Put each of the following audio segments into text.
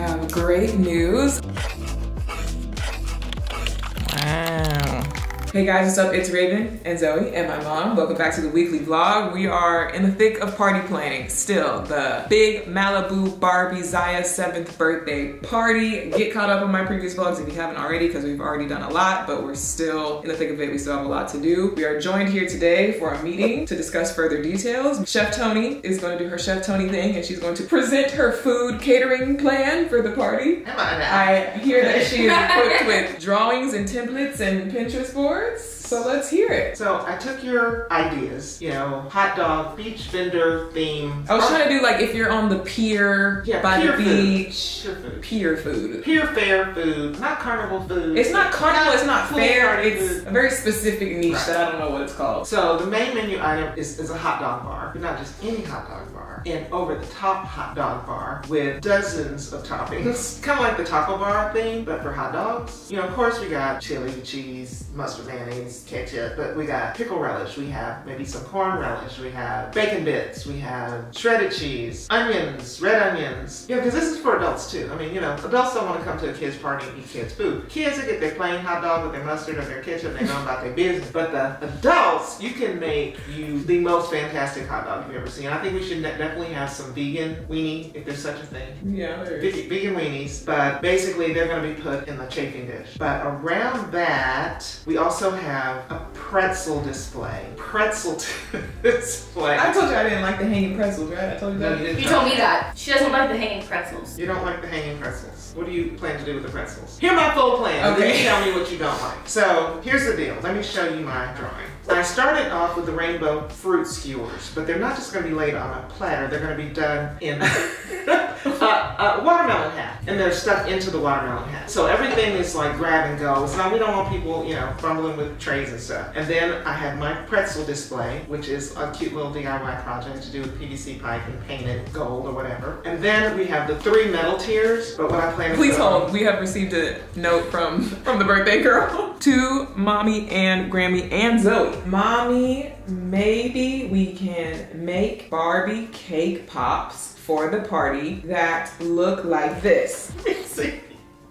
have great news. Hey guys, what's up? It's Raven and Zoe and my mom. Welcome back to the weekly vlog. We are in the thick of party planning still. The big Malibu Barbie Ziya 7th birthday party. Get caught up on my previous vlogs if you haven't already because we've already done a lot, but we're still in the thick of it. We still have a lot to do. We are joined here today for a meeting to discuss further details. Chef Tony is going to do her Chef Tony thing and she's going to present her food catering plan for the party. Come on now. I hear that she is equipped with drawings and templates and Pinterest boards words? So let's hear it. So I took your ideas, you know, hot dog, beach vendor theme. I was trying to do like if you're on the pier Yeah, by pier the beach, Pier food. pier food. Pier fair food, not carnival food. It's not carnival, it's not fair, it's food. a very specific niche Right. that I don't know what it's called. So the main menu item is, is a hot dog bar, but not just any hot dog bar, an over-the-top hot dog bar with dozens of toppings, kind of like the taco bar thing, but for hot dogs. You know, of course we got chili, cheese, mustard, mayonnaise, ketchup, but we got pickle relish, we have maybe some corn relish, we have bacon bits, we have shredded cheese, onions, red onions. Yeah, because this is for adults too. I mean, you know, adults don't want to come to a kid's party and eat kids' food. Kids, they get their plain hot dog with their mustard or their ketchup, they know about their business. But the adults, you can make you the most fantastic hot dog you've ever seen. I think we should definitely have some vegan weenie, if there's such a thing. Yeah, there is. Vegan weenies, but basically they're going to be put in the chafing dish. But around that, we also have a pretzel display. Pretzel display. I told you I didn't like the hanging pretzels, right? I told you No, that. you didn't You told me that. She doesn't like the hanging pretzels. You don't like the hanging pretzels. What do you plan to do with the pretzels? Hear my full plan. and Then Okay. you tell me what you don't like. So here's the deal. Let me show you my drawing. I started off with the rainbow fruit skewers, but they're not just going to be laid on a platter. They're going to be done in a, a watermelon hat, and they're stuck into the watermelon hat. So everything is like grab and go. It's not we don't want people, you know, fumbling with trays and stuff. And then I have my pretzel display, which is a cute little DIY project to do with PVC pipe and paint it gold or whatever. And then we have the three metal tiers. But what I plan to Please do- hold. We have received a note from from the birthday girl to mommy and Grammy and Zoe. Mommy, maybe we can make Barbie cake pops for the party that look like this. See?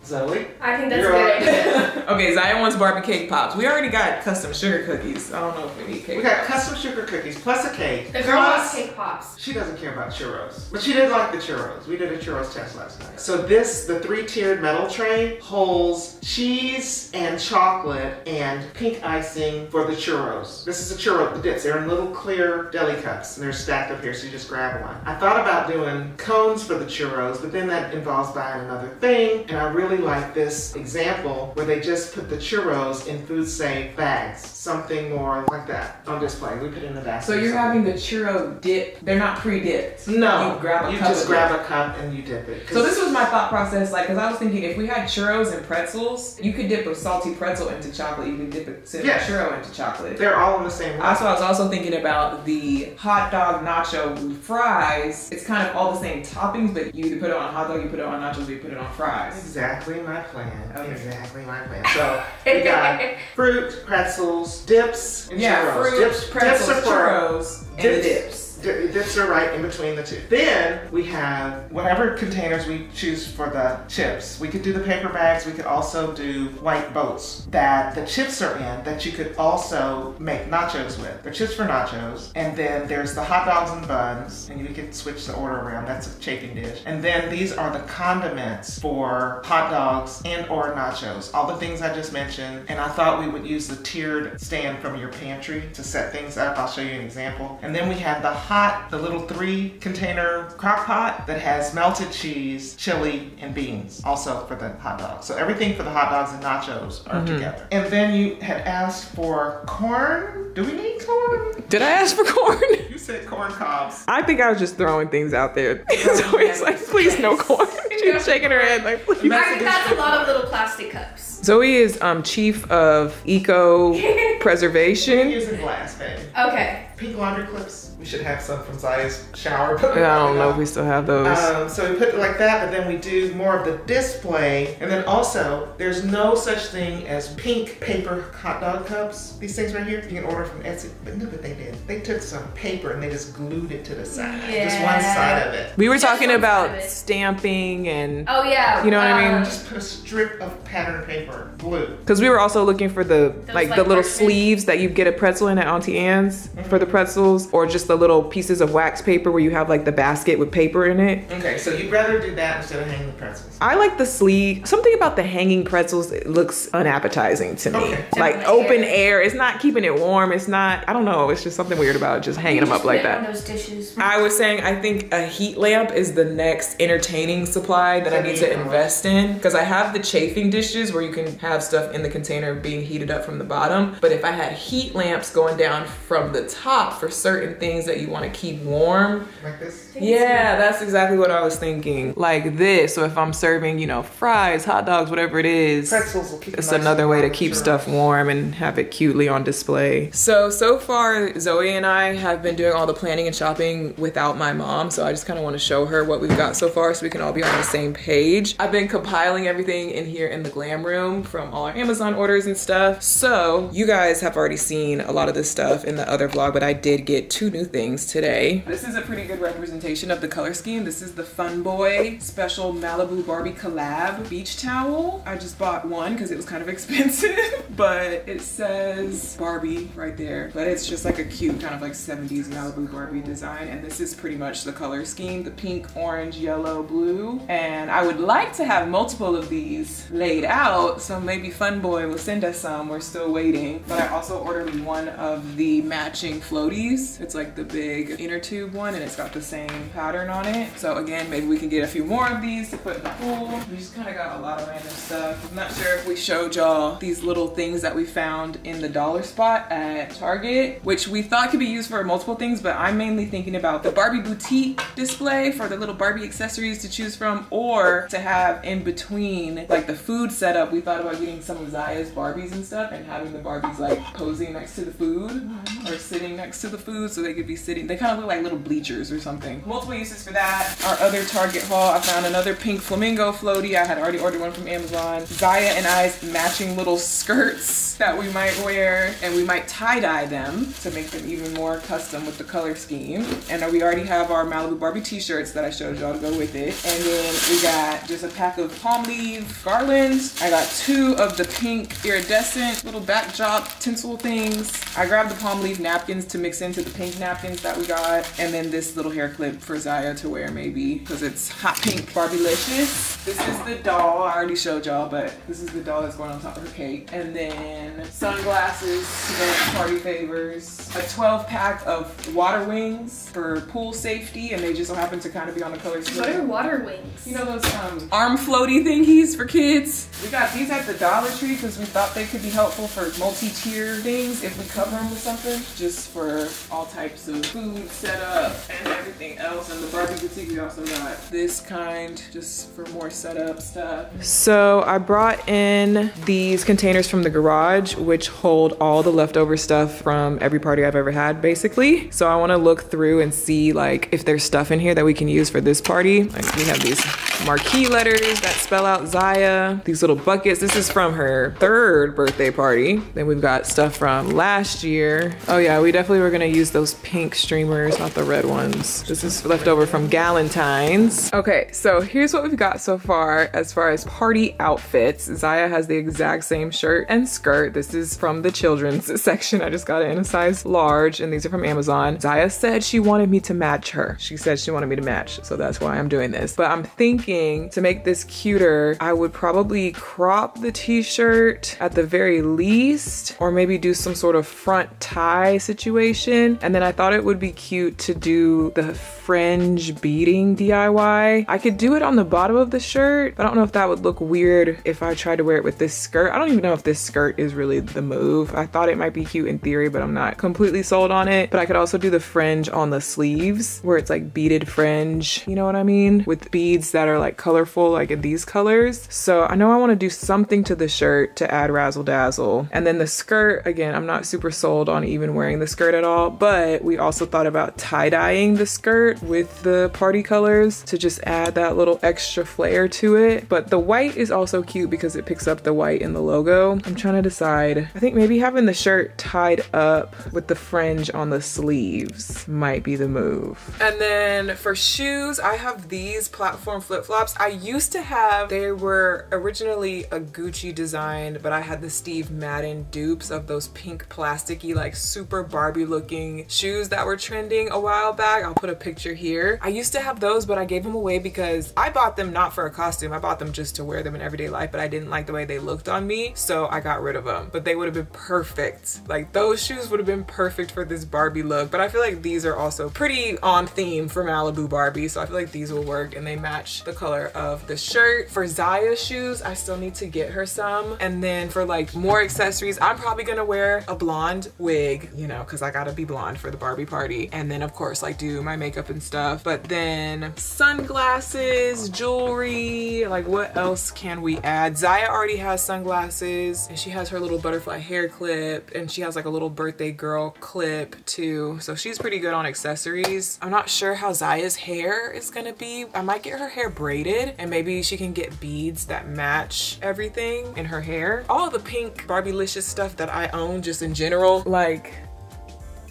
Zoe? I think that's good on. idea. okay, Ziya wants Barbie cake pops. We already got custom sugar cookies. I don't know if we need cake. We got custom sugar cookies plus a cake. The girl wants plus- cake pops. She doesn't care about churros, but she did like the churros. We did a churros test last night. So this, the three-tiered metal tray, holds cheese and chocolate and pink icing for the churros. This is a churro, the dips. They're in little clear deli cups and they're stacked up here, so you just grab one. I thought about doing cones for the churros, but then that involves buying another thing, and I really like this example where they just put the churros in food-safe bags. Something more like that on display. We put it in the basket. So you're having the churro dip. They're not pre-dipped. no, You grab a you cup just grab it. a cup and you dip it. So this was my thought process, like, because I was thinking if we had churros and pretzels, you could dip a salty pretzel into chocolate. You could dip a cinnamon Yeah. churro into chocolate. they're all in the same. Also, I was also thinking about the hot dog nacho fries. It's kind of all the same toppings, but you either put it on a hot dog, you put it on nachos, or you put it on fries. Exactly my plan. Okay. Exactly my plan. So we got fruit, pretzels, dips, and Yeah, churros. fruit, dips, pretzels, dips churros, and the dips. dips. Di- Dips are right in between the two. Then we have whatever containers we choose for the chips. We could do the paper bags. We could also do white boats that the chips are in that you could also make nachos with. They're chips for nachos. And then there's the hot dogs and buns. And you could switch the order around. That's a chafing dish. And then these are the condiments for hot dogs and or nachos. All the things I just mentioned. And I thought we would use the tiered stand from your pantry to set things up. I'll show you an example. And then we have the hot, the little three container crock pot that has melted cheese, chili, and beans. Also for the hot dogs. So everything for the hot dogs and nachos are together. And then you had asked for corn. Do we need corn? Did I ask for corn? You said corn cobs. I think I was just throwing things out there. so it's like, please no corn. She's shaking her head like, please. I think that's a lot of little plastic cups. Zoe is um, chief of eco We're preservation. using glass, baby. Okay. Pink laundry clips. We should have some from Ziya's shower. I don't know if we still have those. Um, so we put it like that, but then we do more of the display. And then also, there's no such thing as pink paper hot dog cups. These things right here, you can order from Etsy. But look what they did. They took some paper and they just glued it to the side. Just one side of it. we were Just talking about side of it. stamping and Oh yeah. You know what I mean? um, Just put a strip of pattern paper, glue. because we were also looking for the Those, like, like, the little sleeves that you get a pretzel in at Auntie Anne's for the pretzels, or just the little pieces of wax paper where you have like the basket with paper in it. Okay, so you'd rather do that instead of hanging the pretzels. I like the sleeve. Something about the hanging pretzels it looks unappetizing to me. Okay. Like Open open air. air. It's not keeping it warm. It's not. I don't know. It's just something weird about just hanging them up like put it that. those dishes. I was saying I think a heat lamp is the next entertaining supply that I need to invest in because I have the chafing dishes where you can have stuff in the container being heated up from the bottom. But if I had heat lamps going down from the top for certain things that you want to keep warm, Like this? Yeah, that's exactly what I was thinking. Like this. So if I'm serving, you know, fries, hot dogs, whatever it is. Pretzels will keep It's nice another way to keep sure. stuff warm and have it cutely on display. So, so far, Zoe and I have been doing all the planning and shopping without my mom. So, I just kind of want to show her what we've got so far so we can all be on the same page. I've been compiling everything in here in the glam room from all our Amazon orders and stuff. So, you guys have already seen a lot of this stuff in the other vlog, but I did get two new things today. This is a pretty good representation of the color scheme. This is the Fun Boy Special Malibu Barbie Collab Beach Towel. I just bought one because it was kind of expensive, but it says Barbie right there. But it's just like a cute kind of like 70s Malibu Barbie design. And this is pretty much the color scheme, the pink, orange, yellow, blue. And I would like to have multiple of these laid out. So maybe Fun Boy will send us some. We're still waiting. But I also ordered one of the matching floaties. It's like the big inner tube one and it's got the same pattern on it. So again, maybe we can get a few more of these to put in the pool. We just kind of got a lot of random stuff. I'm not sure if we showed y'all these little things that we found in the dollar spot at Target, which we thought could be used for multiple things, but I'm mainly thinking about the Barbie boutique display for the little Barbie accessories to choose from, or to have in between like the food setup. We thought about getting some of Ziya's Barbies and stuff and having the Barbies like posing next to the food oh, or sitting next to the food so they could be sitting. They kind of look like little bleachers or something. Multiple uses for that. Our other Target haul, I found another pink flamingo floaty. I had already ordered one from Amazon. Ziya and I's matching little skirts that we might wear and we might tie-dye them to make them even more custom with the color scheme. And we already have our Malibu Barbie t-shirts that I showed y'all to go with it. And then we got just a pack of palm leaf garlands. I got two of the pink iridescent little backdrop tinsel things. I grabbed the palm leaf napkins to mix into the pink napkins that we got. And then this little hair clip for Ziya to wear maybe because it's hot pink Barbie-licious. This is the doll. I already showed y'all, but this is the doll that's going on top of her cake. And then sunglasses to go with party favors. A 12 pack of water wings for pool safety. And they just so happen to kind of be on the color scheme. What are water wings? You know those um, arm floaty thingies for kids? We got these at the Dollar Tree because we thought they could be helpful for multi-tier things if we cover them with something. Just for all types of food setup and everything else. And the Barbie boutique, we also got this kind just for more setup stuff. So I brought in these containers from the garage, which hold all the leftover stuff from every party I've ever had, basically. So I want to look through and see like if there's stuff in here that we can use for this party. Like we have these marquee letters that spell out Ziya. These little buckets. This is from her third birthday party. Then we've got stuff from last year. Oh yeah, we definitely were gonna use those pink streamers, not the red ones. This is left over from Galentine's. Okay, so here's what we've got so far as far as party outfits. Ziya has the exact same shirt and skirt. This is from the children's section. I just got it in a size large and these are from Amazon. Ziya said she wanted me to match her. She said she wanted me to match, so that's why I'm doing this. But I'm thinking to make this cuter, I would probably crop the t-shirt at the very least, or maybe do some sort of front tie situation. And then I thought it would be cute to do the fringe beading DIY. I could do it on the bottom of the shirt, but I don't know if that would look weird if I tried to wear it with this skirt. I don't even know if this skirt is really the move. I thought it might be cute in theory, but I'm not completely sold on it. But I could also do the fringe on the sleeves where it's like beaded fringe, you know what I mean? With beads that are like colorful, like in these colors. So I know I want to do something to the shirt to add razzle dazzle. And then the skirt, again, I'm not super sold on even wearing the skirt at all, but we also thought about tie-dyeing the skirt with the party colors to just add that little extra flair to it. But the white is also cute because it picks up the white in the logo. I'm trying to decide. I think maybe having the shirt tied up with the fringe on the sleeves might be the move. And then for shoes, I have these platform flip-flops. I used to have, they were originally a Gucci design, but I had the Steve Madden dupes of those pink plasticky, like super Barbie looking shoes that were trending a while back. I'll put a picture here. I used to have those, but I gave them away because I bought them not for a costume. I bought them just to wear them in everyday life, but I didn't like the way they looked on me. So I got rid of them, but they would have been perfect. Like those shoes would have been perfect for this Barbie look, but I feel like these are also pretty on theme for Malibu Barbie. So I feel like these will work and they match the color of the shirt. For Ziya's shoes, I still need to get her some. And then for like more accessories, I'm probably gonna wear a blonde wig, you know, cause I gotta be blonde for the Barbie party. And then of course like do my makeup and stuff. But then sunglasses, jewelry, like what else can we add? Ziya already has sunglasses and she has her little butterfly hair clip and she has like a little birthday girl clip too. So she's pretty good on accessories. I'm not sure how Ziya's hair is gonna be. I might get her hair braided and maybe she can get beads that match everything in her hair. All the pink Barbielicious stuff that I own just in general, like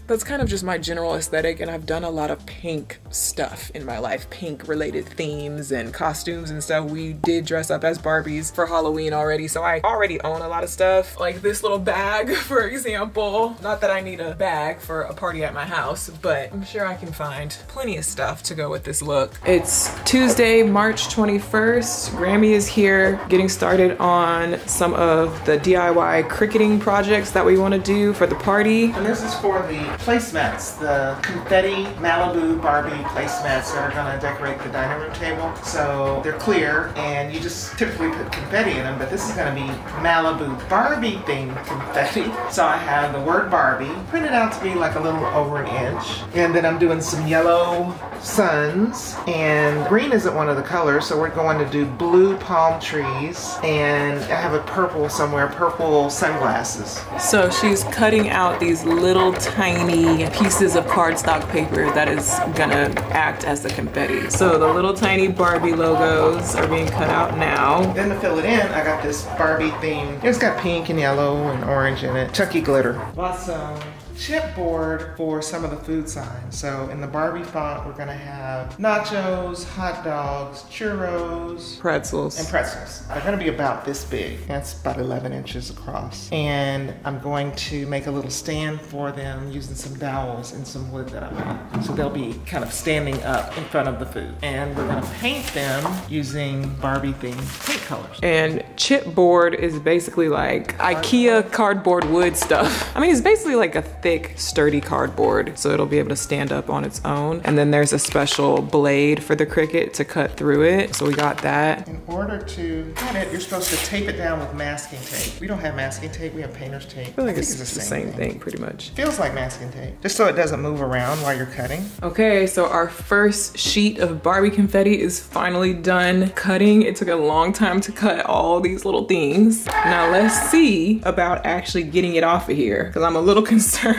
that's kind of just my general aesthetic and I've done a lot of pink stuff in my life, pink related themes and costumes and stuff. We did dress up as Barbies for Halloween already, so I already own a lot of stuff. Like this little bag, for example. Not that I need a bag for a party at my house, but I'm sure I can find plenty of stuff to go with this look. It's Tuesday, March 21st. Grammy is here getting started on some of the DIY Cricuting projects that we want to do for the party. And this is for the placemats, the confetti Malibu Barbie placemats that are gonna decorate the dining room table. So they're clear and you just typically put confetti in them, but this is gonna be Malibu Barbie themed confetti. So I have the word Barbie printed out to be like a little over an inch. And then I'm doing some yellow suns and green isn't one of the colors so we're going to do blue palm trees and I have a purple somewhere purple sunglasses so she's cutting out these little tiny pieces of cardstock paper that is gonna act as the confetti. So the little tiny Barbie logos are being cut out now. Then to fill it in I got this Barbie theme. It's got pink and yellow and orange in it. Chucky glitter. Of chipboard for some of the food signs. So in the Barbie font, we're gonna have nachos, hot dogs, churros, pretzels, and pretzels. They're gonna be about this big. That's about 11 inches across. And I'm going to make a little stand for them using some dowels and some wood that I made. So they'll be kind of standing up in front of the food. And we're gonna paint them using Barbie themed paint colors. And chipboard is basically like IKEA cardboard wood stuff. I mean, it's basically like a thick, sturdy cardboard, so it'll be able to stand up on its own. And then there's a special blade for the Cricut to cut through it. So we got that. In order to cut it, you're supposed to tape it down with masking tape. We don't have masking tape, we have painter's tape. I feel like I it's, it's, the same, same thing. thing pretty much. Feels like masking tape, just so it doesn't move around while you're cutting. Okay, so our first sheet of Barbie confetti is finally done cutting. It took a long time to cut all these little things. Now let's see about actually getting it off of here, because I'm a little concerned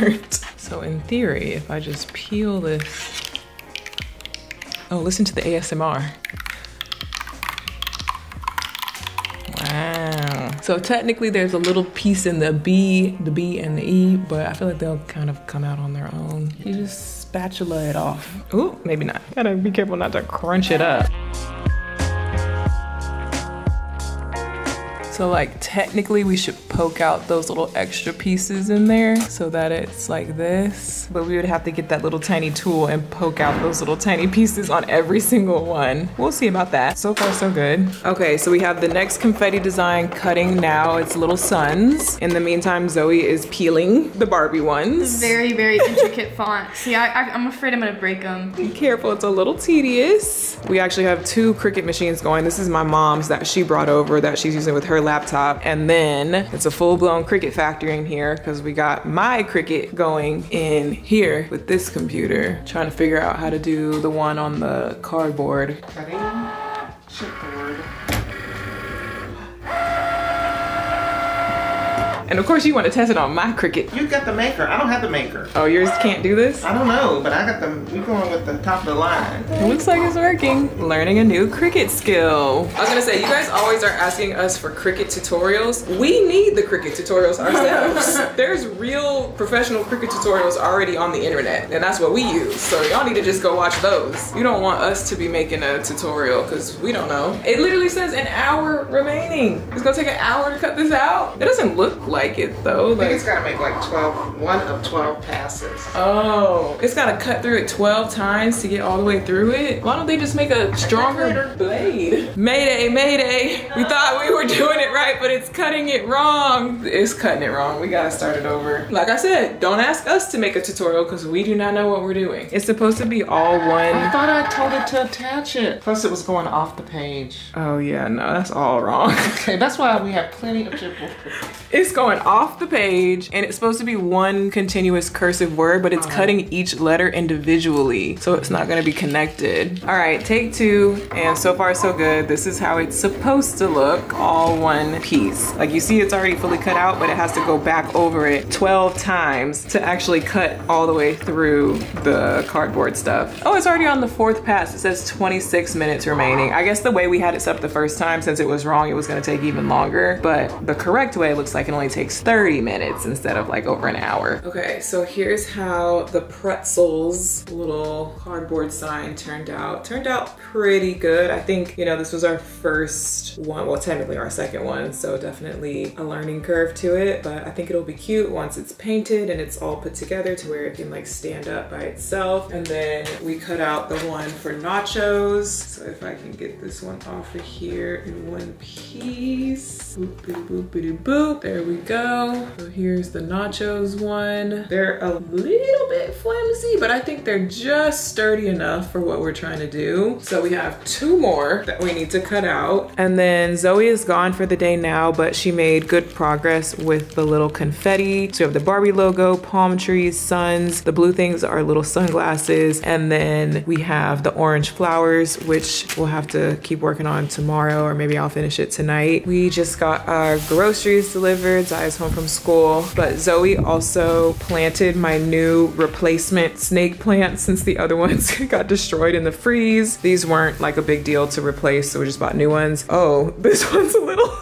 so in theory, if I just peel this, oh, listen to the ASMR. Wow. So technically there's a little piece in the B, the B and the E, but I feel like they'll kind of come out on their own. You just spatula it off. Ooh, maybe not. Gotta be careful not to crunch it up. So like technically we should poke out those little extra pieces in there so that it's like this. But we would have to get that little tiny tool and poke out those little tiny pieces on every single one. We'll see about that. So far so good. Okay, so we have the next confetti design cutting now. It's little suns. In the meantime, Zoe is peeling the Barbie ones. Very, very intricate font. See, I, I'm afraid I'm gonna break them. Be careful, it's a little tedious. We actually have two Cricut machines going. This is my mom's that she brought over that she's using with her laptop. And then it's a full blown Cricut factory in here because we got my Cricut going in here with this computer. Trying to figure out how to do the one on the cardboard. Cutting chipboard. And of course you want to test it on my Cricut. You got the maker. I don't have the maker. Oh, yours can't do this? I don't know, but I got the, we're going with the top of the line. It looks like it's working. Learning a new Cricut skill. I was gonna say, you guys always are asking us for Cricut tutorials. We need the Cricut tutorials ourselves. There's real professional Cricut tutorials already on the internet, and that's what we use. So y'all need to just go watch those. You don't want us to be making a tutorial, because we don't know. It literally says an hour remaining. It's gonna take an hour to cut this out. It doesn't look like like it though. I think it's gotta make like 12, one of 12 passes. Oh, it's gotta cut through it 12 times to get all the way through it? Why don't they just make a stronger blade? Mayday, mayday. We thought we were doing it right, but it's cutting it wrong. It's cutting it wrong. We gotta start it over. Like I said, don't ask us to make a tutorial because we do not know what we're doing. It's supposed to be all one. I thought I told it to attach it. Plus it was going off the page. Oh yeah, no, that's all wrong. okay, that's why we have plenty of chipboard. It's going going off the page and it's supposed to be one continuous cursive word, but it's uh -huh. cutting each letter individually. So it's not gonna be connected. All right, take two. And so far so good. This is how it's supposed to look, all one piece. Like you see it's already fully cut out, but it has to go back over it 12 times to actually cut all the way through the cardboard stuff. Oh, it's already on the fourth pass. It says 26 minutes remaining. I guess the way we had it set up the first time, since it was wrong, it was gonna take even longer. But the correct way looks like it only takes takes 30 minutes instead of like over an hour. Okay, so here's how the pretzels little cardboard sign turned out. Turned out pretty good. I think, you know, this was our first one, well, technically our second one, so definitely a learning curve to it, but I think it'll be cute once it's painted and it's all put together to where it can like stand up by itself. And then we cut out the one for nachos. So if I can get this one off of here in one piece. Boop, boop, boop, boop. boop. There we go. So here's the nachos one. They're a little bit flimsy, but I think they're just sturdy enough for what we're trying to do. So we have two more that we need to cut out. And then Zoe is gone for the day now, but she made good progress with the little confetti. So we have the Barbie logo, palm trees, suns. The blue things are little sunglasses. And then we have the orange flowers, which we'll have to keep working on tomorrow, or maybe I'll finish it tonight. We just got our groceries delivered. So Ziya's home from school, but Zoe also planted my new replacement snake plant since the other ones got destroyed in the freeze. These weren't like a big deal to replace, so we just bought new ones. Oh, this one's a little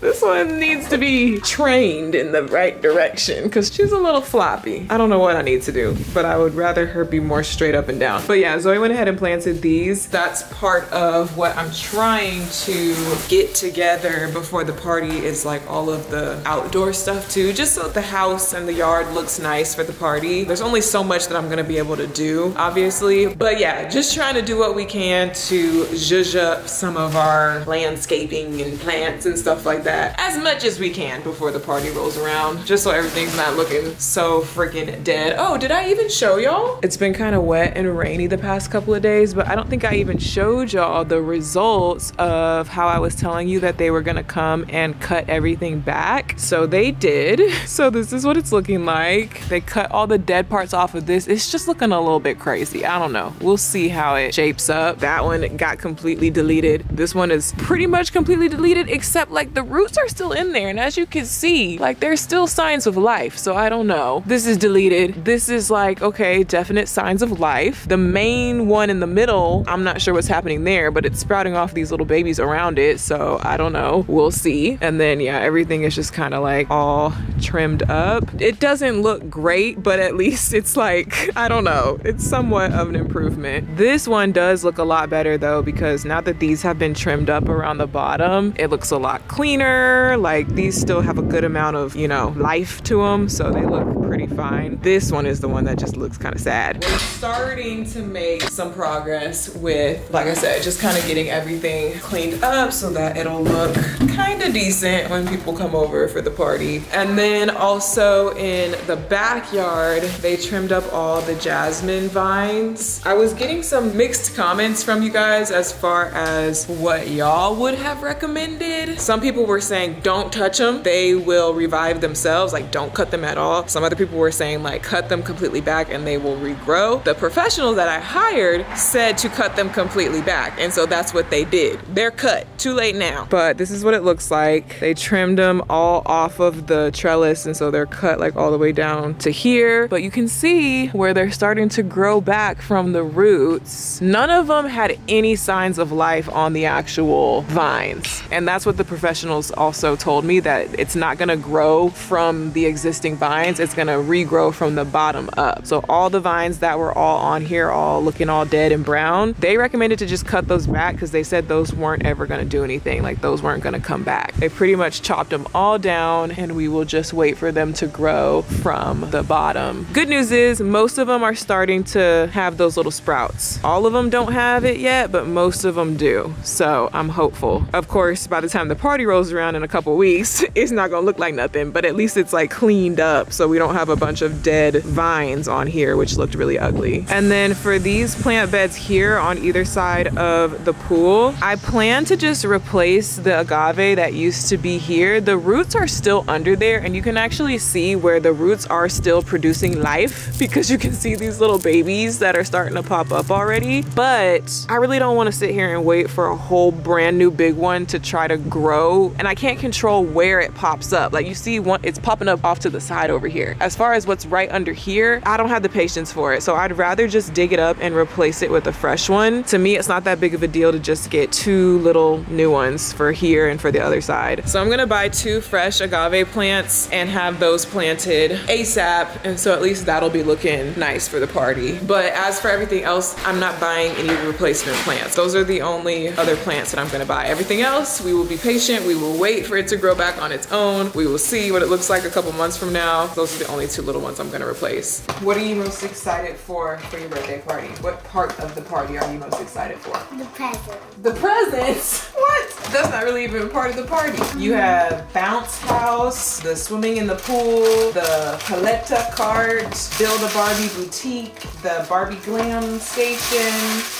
This one needs to be trained in the right direction because she's a little floppy. I don't know what I need to do, but I would rather her be more straight up and down. But yeah, Zoe went ahead and planted these. That's part of what I'm trying to get together before the party is like all of the outdoor stuff too, just so the house and the yard looks nice for the party. There's only so much that I'm gonna be able to do, obviously. But yeah, just trying to do what we can to zhuzh up some of our landscaping and plants and stuff like that that as much as we can before the party rolls around, just so everything's not looking so freaking dead. Oh, did I even show y'all? It's been kind of wet and rainy the past couple of days, but I don't think I even showed y'all the results of how I was telling you that they were gonna come and cut everything back. So they did. So this is what it's looking like. They cut all the dead parts off of this. It's just looking a little bit crazy. I don't know. We'll see how it shapes up. That one got completely deleted. This one is pretty much completely deleted except like the roots are still in there. And as you can see, like there's still signs of life. So I don't know. This is deleted. This is like, okay, definite signs of life. The main one in the middle, I'm not sure what's happening there, but it's sprouting off these little babies around it. So I don't know. We'll see. And then yeah, everything is just kind of like all trimmed up. It doesn't look great, but at least it's like, I don't know. It's somewhat of an improvement. This one does look a lot better though, because now that these have been trimmed up around the bottom, it looks a lot cleaner like these still have a good amount of, you know, life to them. So they look pretty fine. This one is the one that just looks kind of sad. We're starting to make some progress with, like I said, just kind of getting everything cleaned up so that it'll look kind of decent when people come over for the party. And then also in the backyard, they trimmed up all the jasmine vines. I was getting some mixed comments from you guys as far as what y'all would have recommended. Some people were were saying don't touch them. They will revive themselves. Like don't cut them at all. Some other people were saying like cut them completely back and they will regrow. The professional that I hired said to cut them completely back. And so that's what they did. They're cut. Too late now. But this is what it looks like. They trimmed them all off of the trellis and so they're cut like all the way down to here. But you can see where they're starting to grow back from the roots. None of them had any signs of life on the actual vines. And that's what the professionals also told me that it's not gonna grow from the existing vines, it's gonna regrow from the bottom up. So all the vines that were all on here, all looking all dead and brown, they recommended to just cut those back because they said those weren't ever gonna do anything, like those weren't gonna come back. They pretty much chopped them all down and we will just wait for them to grow from the bottom. Good news is most of them are starting to have those little sprouts. All of them don't have it yet, but most of them do. So I'm hopeful. Of course, by the time the party rolls around in a couple weeks, it's not gonna look like nothing, but at least it's like cleaned up so we don't have a bunch of dead vines on here, which looked really ugly. And then for these plant beds here on either side of the pool, I plan to just replace the agave that used to be here. The roots are still under there and you can actually see where the roots are still producing life because you can see these little babies that are starting to pop up already. But I really don't wanna sit here and wait for a whole brand new big one to try to grow. And I can't control where it pops up. Like you see one, it's popping up off to the side over here. As far as what's right under here, I don't have the patience for it. So I'd rather just dig it up and replace it with a fresh one. To me, it's not that big of a deal to just get two little new ones for here and for the other side. So I'm gonna buy two fresh agave plants and have those planted ASAP. And so at least that'll be looking nice for the party. But as for everything else, I'm not buying any replacement plants. Those are the only other plants that I'm gonna buy. Everything else, we will be patient. We will wait for it to grow back on its own. We will see what it looks like a couple months from now. Those are the only two little ones I'm gonna replace. What are you most excited for for your birthday party? What part of the party are you most excited for? The present. The presents? What? That's not really even part of the party. You mm-hmm. have bounce house, the swimming in the pool, the paleta cart, build a Barbie boutique, the Barbie glam station,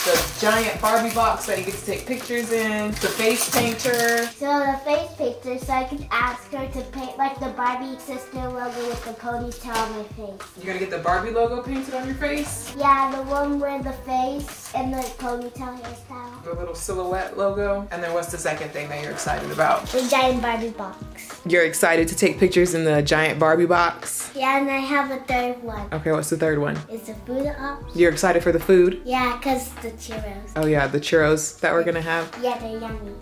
the giant Barbie box that you get to take pictures in, the face painter. So the face picture, so I could ask her to paint like the Barbie sister logo with the ponytail on my face. You're gonna get the Barbie logo painted on your face, Yeah, the one where the face and the ponytail hairstyle. the little silhouette logo, and then what's the second thing that you're excited about? The giant Barbie box. You're excited to take pictures in the giant Barbie box. Yeah, and I have a third one. Okay, what's the third one? Is the food? You're excited for the food? Yeah, because the churros. Oh yeah, the churros that we're gonna have. Yeah, they're yummy.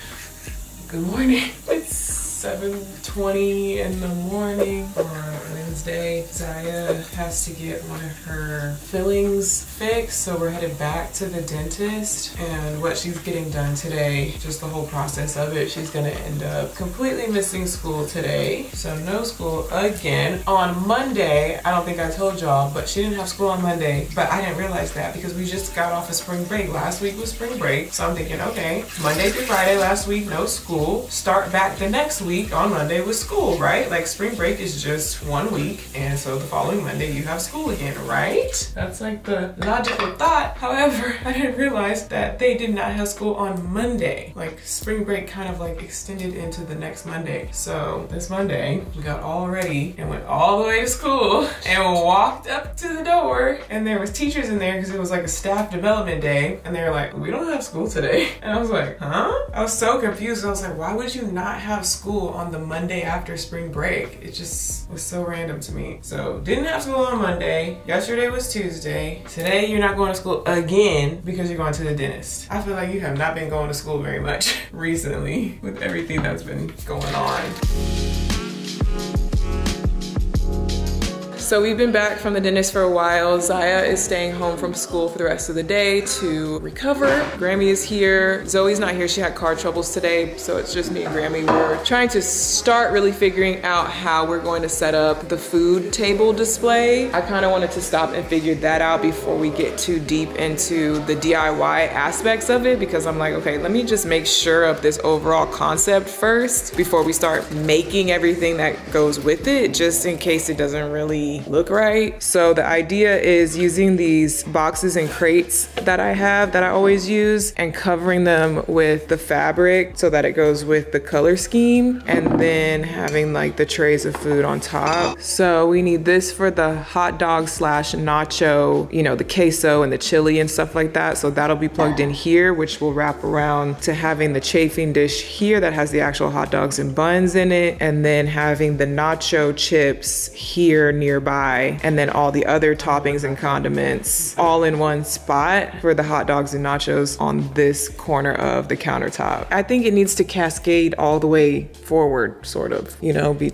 Good morning. It's 7.20 in the morning on Wednesday. Ziya has to get one of her fillings fixed, so we're headed back to the dentist. And what she's getting done today, just the whole process of it, she's gonna end up completely missing school today. So no school again. On Monday, I don't think I told y'all, but she didn't have school on Monday. But I didn't realize that because we just got off of spring break. Last week was spring break. So I'm thinking, okay, Monday through Friday last week, no school. Start back the next week on Monday with school, right? Like spring break is just one week. And so the following Monday you have school again, right? That's like the logical thought. However, I didn't realize that they did not have school on Monday. Like spring break kind of like extended into the next Monday. So this Monday we got all ready and went all the way to school and walked up to the door and there was teachers in there because it was like a staff development day and they were like, we don't have school today. And I was like, huh? I was so confused. I was like, why would you not have school on the Monday after spring break? It just was so random to me. So didn't have school on Monday. Yesterday was Tuesday. Today you're not going to school again because you're going to the dentist. I feel like you have not been going to school very much recently with everything that's been going on. So we've been back from the dentist for a while. Ziya is staying home from school for the rest of the day to recover. Grammy is here. Zoe's not here. She had car troubles today, so it's just me and Grammy. We're trying to start really figuring out how we're going to set up the food table display. I kind of wanted to stop and figure that out before we get too deep into the DIY aspects of it because I'm like, okay, let me just make sure of this overall concept first before we start making everything that goes with it, just in case it doesn't really look right. So the idea is using these boxes and crates that I have that I always use and covering them with the fabric so that it goes with the color scheme and then having like the trays of food on top. So we need this for the hot dog slash nacho, you know, the queso and the chili and stuff like that. So that'll be plugged in here, which will wrap around to having the chafing dish here that has the actual hot dogs and buns in it. And then having the nacho chips here nearby. And then all the other toppings and condiments all in one spot for the hot dogs and nachos on this corner of the countertop. I think it needs to cascade all the way forward, sort of, you know, be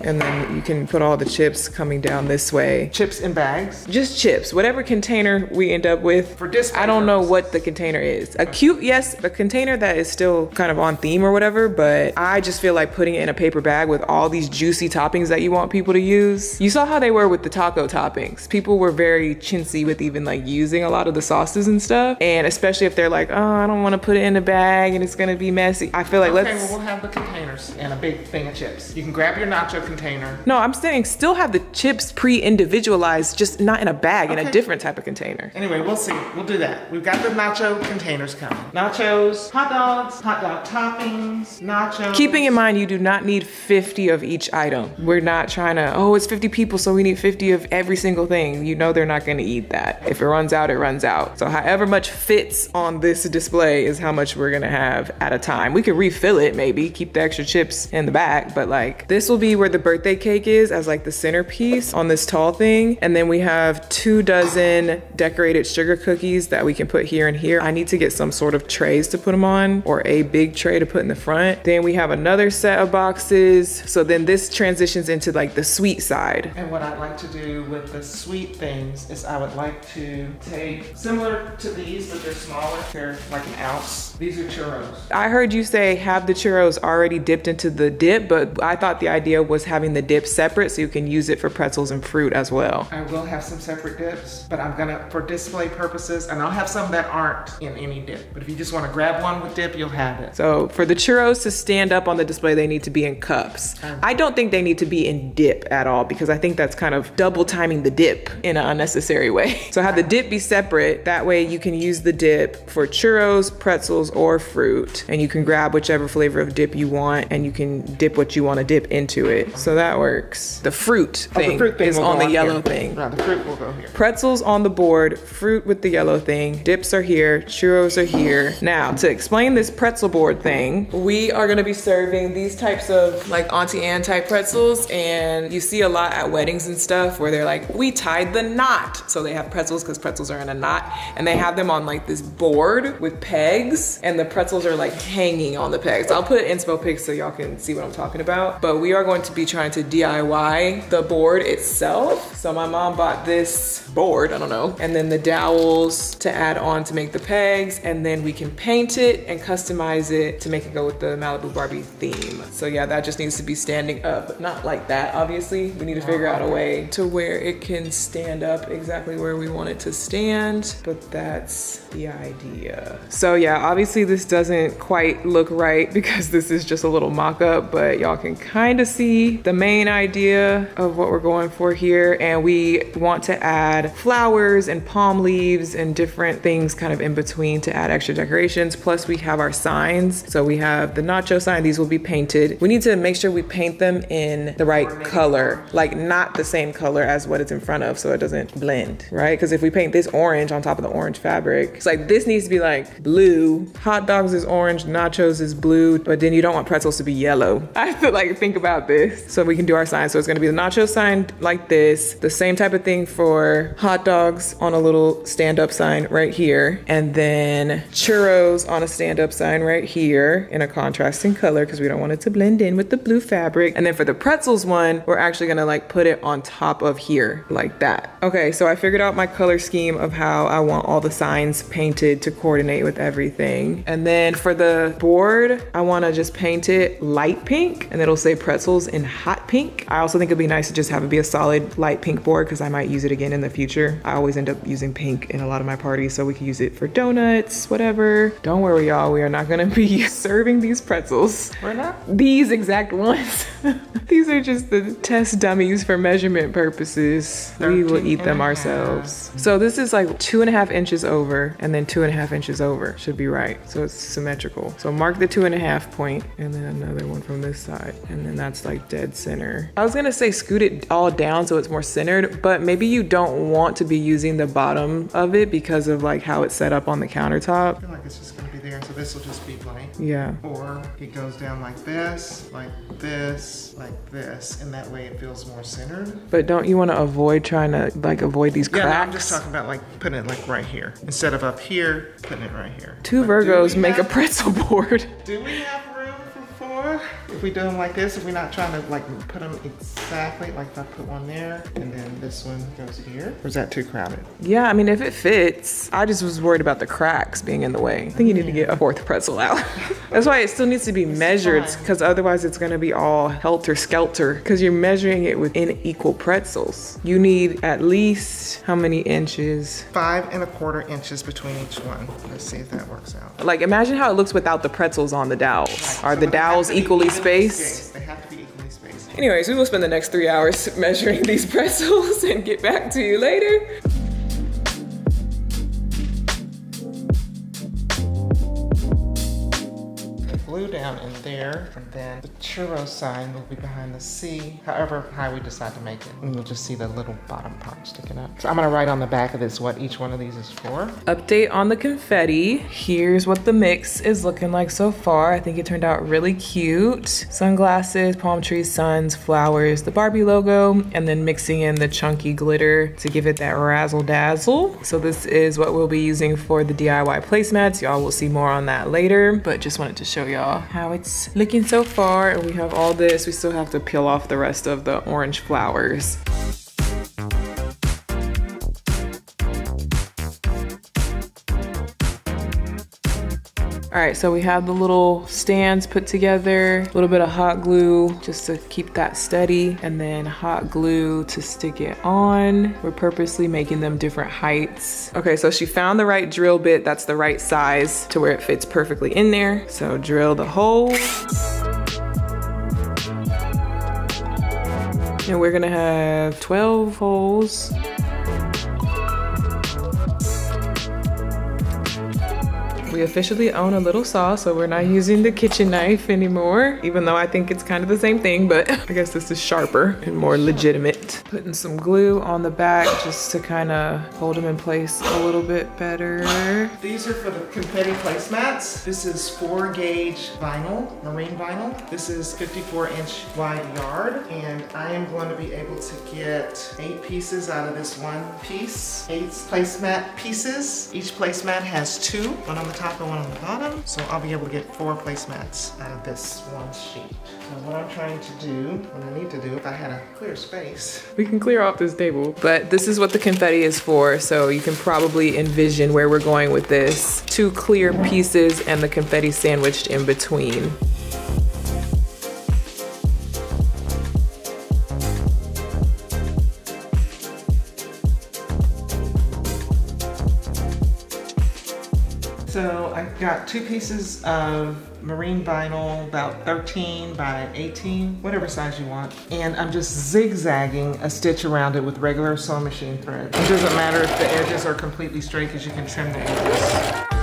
and then you can put all the chips coming down this way. Chips in bags? Just chips, whatever container we end up with. For display I don't know what the container is. A cute, yes, a container that is still kind of on theme or whatever, but I just feel like putting it in a paper bag with all these juicy toppings that you want people to use. You saw how they were with the taco toppings. People were very chintzy with even like using a lot of the sauces and stuff. And especially if they're like, oh, I don't want to put it in a bag and it's gonna be messy. I feel like okay, let's. Okay, well, we'll have the containers and a big thing of chips. You can grab your nacho container. No, I'm saying still have the chips pre-individualized, just not in a bag, in a different type of container. Anyway, we'll see. We'll do that. We've got the nacho containers coming. Nachos, hot dogs, hot dog toppings, nachos. Keeping in mind, you do not need 50 of each item. We're not trying to, oh, it's 50 people, so we need 50 of every single thing. You know they're not gonna eat that. If it runs out, it runs out. So however much fits on this display is how much we're gonna have at a time. We could refill it maybe, keep the extra chips in the back, but like this will be where the birthday cake is as like the centerpiece on this tall thing. And then we have two dozen decorated sugar cookies that we can put here and here. I need to get some sort of trays to put them on or a big tray to put in the front. Then we have another set of boxes. So then this transitions into like the sweet side. And what I'd like to do with the sweet things is I would like to take, similar to these, but they're smaller. They're like an ounce. These are churros. I heard you say have the churros already dipped into the dip, but I thought the idea was having the dip separate so you can use it for pretzels and fruit as well. I will have some separate dips, but I'm gonna, for display purposes, and I'll have some that aren't in any dip. But if you just wanna grab one with dip, you'll have it. So for the churros to stand up on the display, they need to be in cups. Um, I don't think they need to be in dip at all because I think that's kind of double timing the dip in an unnecessary way. So have the dip be separate. That way you can use the dip for churros, pretzels, or fruit. And you can grab whichever flavor of dip you want and you can dip what you want to dip into it. So that works. The fruit Oh, thing, the fruit thing is on the yellow here. thing. No, the fruit will go here. Pretzels on the board, fruit with the yellow thing, dips are here, churros are here. Now, to explain this pretzel board thing, we are gonna be serving these types of like Auntie Anne type pretzels, and you see a lot at weddings and stuff where they're like, we tied the knot. So they have pretzels because pretzels are in a knot, and they have them on like this board with pegs, and the pretzels are like hanging on the pegs. I'll put inspo pics so y'all can see what I'm talking about. But we are going to be trying to DIY the board itself. So my mom bought this board, I don't know, and then the dowels to add on to make the pegs, and then we can paint it and customize it to make it go with the Malibu Barbie theme. So yeah, that just needs to be standing up, but not like that, obviously. We need to figure out a way to where it can stand up exactly where we want it to stand, but that's the idea. So yeah, obviously this doesn't quite look right because this is just a little mock-up, but y'all can kind of see the main idea of what we're going for here. And we want to add flowers and palm leaves and different things kind of in between to add extra decorations. Plus we have our signs. So we have the nacho sign, these will be painted. We need to make sure we paint them in the right color, like not the same color as what it's in front of so it doesn't blend, right? Because if we paint this orange on top of the orange fabric, it's like this needs to be like blue. Hot dogs is orange, nachos is blue, but then you don't want pretzels to be yellow. I have to like think about this so we can do our sign. So it's gonna be the nacho sign like this, the same type of thing for hot dogs on a little stand-up sign right here, and then churros on a stand-up sign right here in a contrasting color because we don't want it to blend in with the blue fabric. And then for the pretzels one, we're actually gonna like put it on top of here like that. Okay, so I figured out my color scheme of how I want all the signs painted to coordinate with everything. And then for the board, I wanna just paint it light pink and it'll say pretzels in hot pink. I also think it'd be nice to just have it be a solid light pink board because I might use it again in the future. I always end up using pink in a lot of my parties, so we can use it for donuts, whatever. Don't worry, y'all. We are not gonna be serving these pretzels. We're not? These exact ones. these are just the test dummies for measurement purposes. We will eat them ourselves. So this is like two and a half inches over and then two and a half inches over. Should be right. So it's symmetrical. So mark the two and a half point and then another one from this side. And then that's like dead center. I was gonna say scoot it all down so it's more centered, but maybe you don't want to be using the bottom of it because of like how it's set up on the I countertop. Feel like it's just gonna be there, so this will just be blank. Yeah. Or it goes down like this, like this, like this, and that way it feels more centered. But don't you want to avoid trying to like avoid these Yeah, cracks? no, I'm just talking about like putting it like right here. Instead of up here, putting it right here. Two But Virgos make a pretzel board. Do we have room for four? If we do them like this, if we're not trying to like put them exactly, like if I put one there and then this one goes here, or is that too crowded? Yeah, I mean, if it fits, I just was worried about the cracks being in the way. I think you need to get a fourth pretzel out. That's why it still needs to be measured, because otherwise it's gonna be all helter skelter, because you're measuring it with unequal pretzels. You need at least how many inches? Five and a quarter inches between each one. Let's see if that works out. Like, imagine how it looks without the pretzels on the dowels. Are So the dowels equally spaced? They have to be equally spaced. Anyways, we will spend the next three hours measuring these pretzels and get back to you later. The blue down in and then the churro sign will be behind the C, however high we decide to make it. And you'll just see the little bottom part sticking up. So I'm gonna write on the back of this what each one of these is for. Update on the confetti. Here's what the mix is looking like so far. I think it turned out really cute. Sunglasses, palm trees, suns, flowers, the Barbie logo, and then mixing in the chunky glitter to give it that razzle dazzle. So this is what we'll be using for the DIY placemats. Y'all will see more on that later, but just wanted to show y'all how it's looking so far. And we have all this. We still have to peel off the rest of the orange flowers. All right, so we have the little stands put together, a little bit of hot glue just to keep that steady, and then hot glue to stick it on. We're purposely making them different heights. Okay, so she found the right drill bit that's the right size to where it fits perfectly in there. So drill the hole. And we're gonna have 12 holes. We officially own a little saw, so we're not using the kitchen knife anymore, even though I think it's kind of the same thing, but I guess this is sharper and more legitimate. Putting some glue on the back just to kind of hold them in place a little bit better. These are for the confetti placemats. This is four gauge vinyl, marine vinyl. This is 54 inch wide yard, and I am going to be able to get eight pieces out of this one piece. Eight placemat pieces. Each placemat has two, one on the top and one on the bottom. So I'll be able to get four placemats out of this one sheet. So what I'm trying to do, what I need to do, if I had a clear space, We can clear off this table, but this is what the confetti is for, so you can probably envision where we're going with this. Two clear pieces and the confetti sandwiched in between. Got two pieces of marine vinyl, about 13 by 18, whatever size you want. And I'm just zigzagging a stitch around it with regular sewing machine thread. It doesn't matter if the edges are completely straight because you can trim the edges.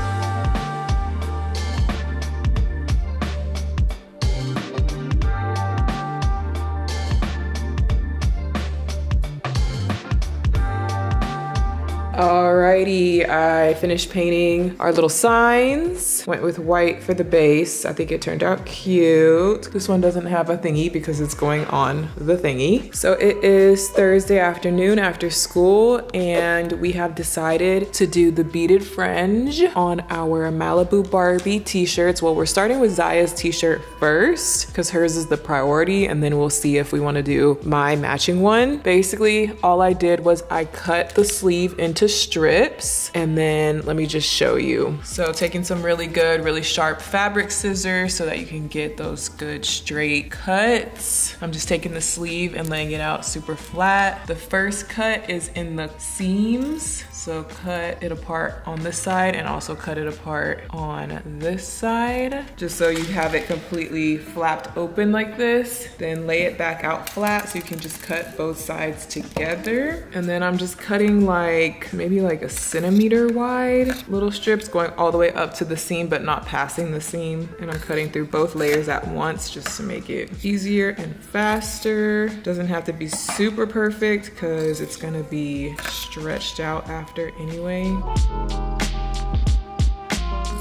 I finished painting our little signs. Went with white for the base. I think it turned out cute. This one doesn't have a thingy because it's going on the thingy. So it is Thursday afternoon after school and we have decided to do the beaded fringe on our Malibu Barbie t-shirts. Well, we're starting with Ziya's t-shirt first because hers is the priority and then we'll see if we want to do my matching one. Basically, all I did was I cut the sleeve into strips and then let me just show you. So taking some really good, really sharp fabric scissors so that you can get those good straight cuts. I'm just taking the sleeve and laying it out super flat. The first cut is in the seams. So cut it apart on this side and also cut it apart on this side, just so you have it completely flapped open like this. Then lay it back out flat so you can just cut both sides together. And then I'm just cutting like, maybe like a centimeter wide little strips going all the way up to the seam, but not passing the seam. And I'm cutting through both layers at once just to make it easier and faster. Doesn't have to be super perfect because it's gonna be stretched out after after anyway.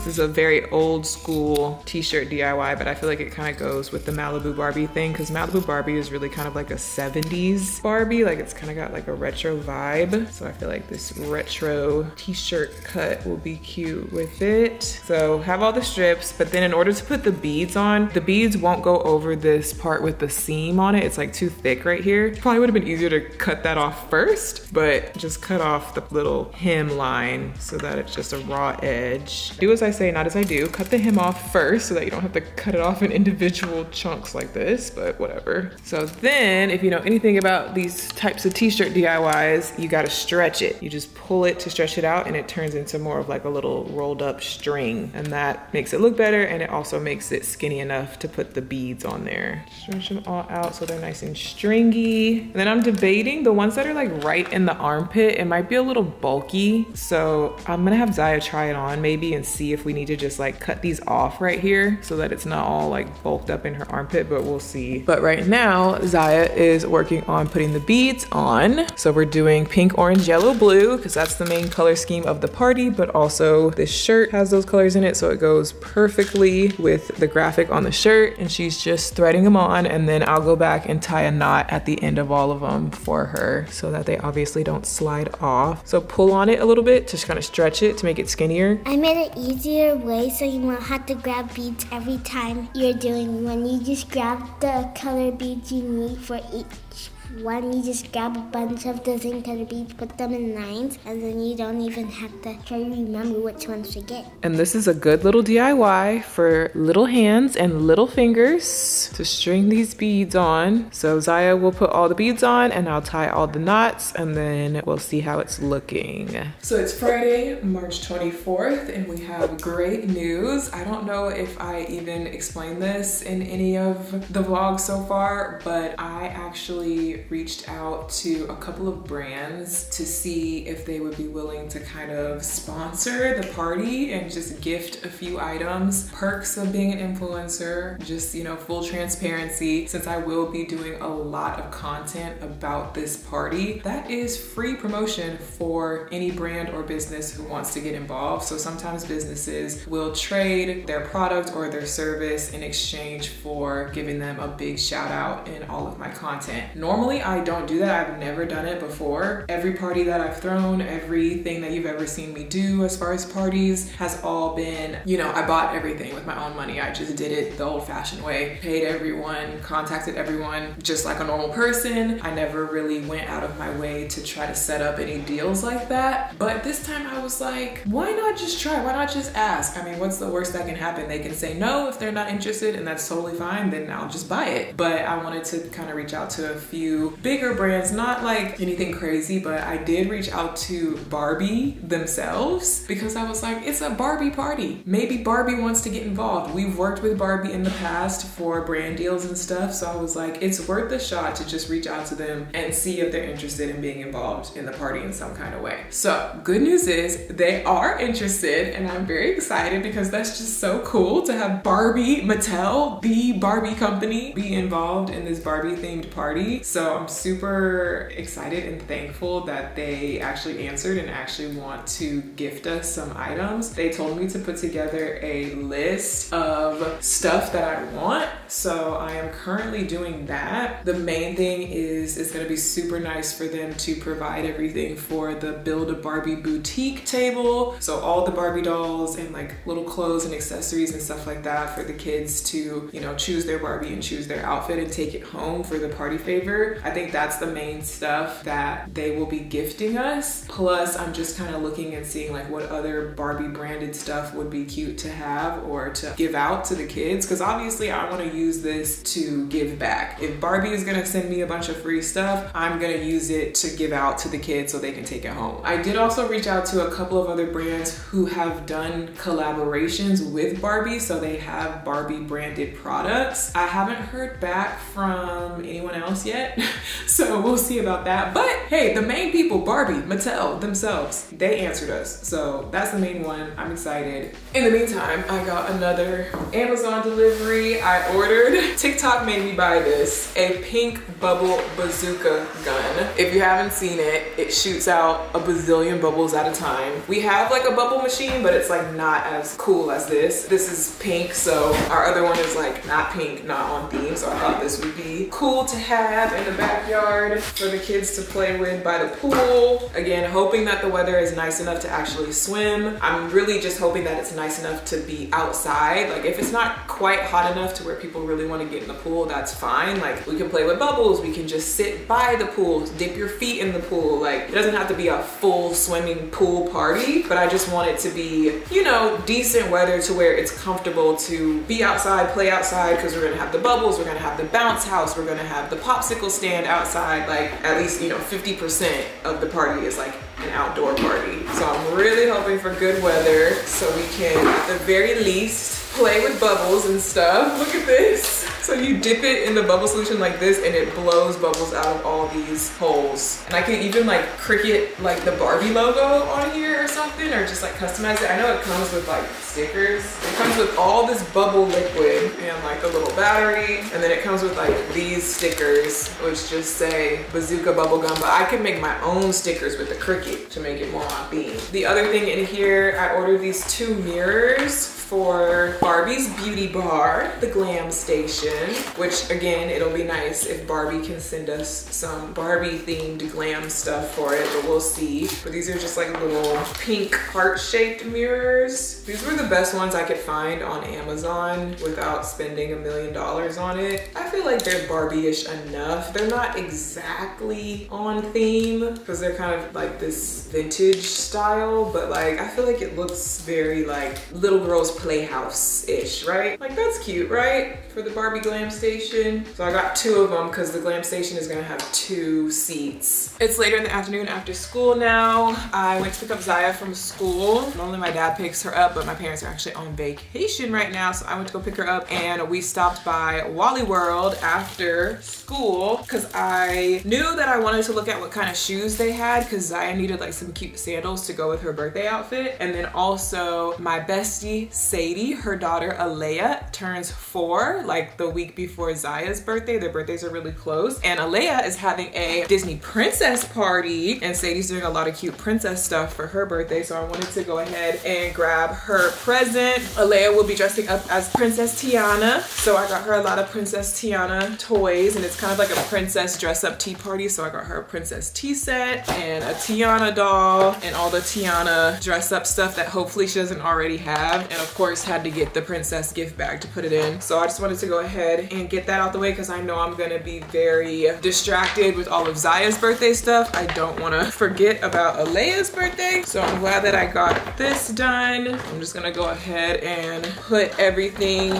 This is a very old school t-shirt DIY, but I feel like it kind of goes with the Malibu Barbie thing because Malibu Barbie is really kind of like a 70s Barbie. Like it's kind of got like a retro vibe. So I feel like this retro t-shirt cut will be cute with it. So have all the strips, but then in order to put the beads on, the beads won't go over this part with the seam on it. It's like too thick right here. Probably would have been easier to cut that off first, but just cut off the little hem line so that it's just a raw edge. Do as I say, not as I do. Cut the hem off first so that you don't have to cut it off in individual chunks like this, but whatever. So then, if you know anything about these types of t-shirt DIYs, you gotta stretch it. You just pull it to stretch it out and it turns into more of like a little rolled up string. And that makes it look better and it also makes it skinny enough to put the beads on there. Stretch them all out so they're nice and stringy. And then I'm debating the ones that are like right in the armpit, it might be a little bulky. So I'm gonna have Ziya try it on maybe and see if we need to just like cut these off right here so that it's not all like bulked up in her armpit, but we'll see. But right now, Ziya is working on putting the beads on. So we're doing pink, orange, yellow, blue, because that's the main color scheme of the party, but also this shirt has those colors in it, so it goes perfectly with the graphic on the shirt. And she's just threading them on, and then I'll go back and tie a knot at the end of all of them for her so that they obviously don't slide off. So pull on it a little bit, to just kind of stretch it to make it skinnier. I made it easier easier way so you won't have to grab beads every time you're doing one. You just grab the color beads you need for each one, you just grab a bunch of the same color beads, put them in lines, and then you don't even have to try to remember which ones to get. And this is a good little DIY for little hands and little fingers to string these beads on. So Ziya will put all the beads on and I'll tie all the knots and then we'll see how it's looking. So it's Friday, March 24th, and we have great news. I don't know if I even explained this in any of the vlogs so far, but I actually reached out to a couple of brands to see if they would be willing to kind of sponsor the party and just gift a few items. Perks of being an influencer, just, you know, full transparency, since I will be doing a lot of content about this party, that is free promotion for any brand or business who wants to get involved. So sometimes businesses will trade their product or their service in exchange for giving them a big shout out in all of my content. Normally, Normally, I don't do that. I've never done it before. Every party that I've thrown, everything that you've ever seen me do as far as parties has all been, you know, I bought everything with my own money. I just did it the old fashioned way. Paid everyone, contacted everyone just like a normal person. I never really went out of my way to try to set up any deals like that. But this time I was like, why not just try? Why not just ask? I mean, what's the worst that can happen? They can say no if they're not interested and that's totally fine. Then I'll just buy it. But I wanted to kind of reach out to a few bigger brands, not like anything crazy, but I did reach out to Barbie themselves because I was like, it's a Barbie party. Maybe Barbie wants to get involved. We've worked with Barbie in the past for brand deals and stuff. So I was like, it's worth the shot to just reach out to them and see if they're interested in being involved in the party in some kind of way. So good news is they are interested and I'm very excited because that's just so cool to have Barbie Mattel, the Barbie company, be involved in this Barbie themed party. So I'm super excited and thankful that they actually answered and actually want to gift us some items. They told me to put together a list of stuff that I want. So I am currently doing that. The main thing is it's gonna be super nice for them to provide everything for the Build a Barbie boutique table. So all the Barbie dolls and like little clothes and accessories and stuff like that for the kids to, you know, choose their Barbie and choose their outfit and take it home for the party favor. I think that's the main stuff that they will be gifting us. Plus, I'm just kind of looking and seeing like what other Barbie branded stuff would be cute to have or to give out to the kids. Because obviously, I want to use this to give back. If Barbie is going to send me a bunch of free stuff, I'm going to use it to give out to the kids so they can take it home. I did also reach out to a couple of other brands who have done collaborations with Barbie, so they have Barbie branded products. I haven't heard back from anyone else yet, so we'll see about that. But hey, the main people, Barbie, Mattel themselves, they answered us. So that's the main one. I'm excited. In the meantime, I got another Amazon delivery. I ordered, TikTok made me buy this, a pink bubble bazooka gun. If you haven't seen it, it shoots out a bazillion bubbles at a time. We have like a bubble machine, but it's like not as cool as this. This is pink, so our other one is like not pink, not on theme. So I thought this would be cool to have in the backyard for the kids to play with by the pool. Again, hoping that the weather is nice enough to actually swim. I'm really just hoping that it's nice enough to be outside. Like if it's not quite hot enough to where people really want to get in the pool, that's fine. Like we can play with bubbles, we can just sit by the pool, dip your feet in the pool. Like it doesn't have to be a full swimming pool party, but I just want it to be, you know, decent weather to where it's comfortable to be outside, play outside, because we're gonna have the bubbles, we're gonna have the bounce house, we're gonna have the popsicle stand outside. Like at least, you know, 50% of the party is like an outdoor party. So I'm really hoping for good weather so we can, at the very least, play with bubbles and stuff. Look at this. So you dip it in the bubble solution like this and it blows bubbles out of all these holes. And I can even like Cricut like the Barbie logo on here or something or just like customize it. I know it comes with like stickers. It comes with all this bubble liquid and like a little battery. And then it comes with like these stickers which just say bazooka bubble gum. But I can make my own stickers with the Cricut to make it more on theme. The other thing in here, I ordered these two mirrors for Barbie's Beauty Bar, the Glam Station, which again, it'll be nice if Barbie can send us some Barbie themed glam stuff for it, but we'll see. But these are just like little pink heart-shaped mirrors. These were the best ones I could find on Amazon without spending a million dollars on it. I feel like they're Barbie-ish enough. They're not exactly on theme because they're kind of like this vintage style, but like I feel like it looks very like little girl's playhouse-ish, right? Like that's cute, right? For the Barbie Glam Station. So I got two of them because the Glam Station is gonna have two seats. It's later in the afternoon after school now. I went to pick up Ziya from school. Normally my dad picks her up, but my parents are actually on vacation right now. So I went to go pick her up and we stopped by Wally World after school because I knew that I wanted to look at what kind of shoes they had because Ziya needed like some cute sandals to go with her birthday outfit. And then also my bestie, Sadie, her daughter Alea turns four like the week before Ziya's birthday. Their birthdays are really close. And Alea is having a Disney princess party and Sadie's doing a lot of cute princess stuff for her birthday. So I wanted to go ahead and grab her present. Alea will be dressing up as Princess Tiana. So I got her a lot of Princess Tiana toys and it's kind of like a princess dress up tea party. So I got her a princess tea set and a Tiana doll and all the Tiana dress up stuff that hopefully she doesn't already have. And of course had to get the princess gift bag to put it in. So I just wanted to go ahead and get that out the way because I know I'm gonna be very distracted with all of Ziya's birthday stuff. I don't wanna forget about Alea's birthday. So I'm glad that I got this done. I'm just gonna go ahead and put everything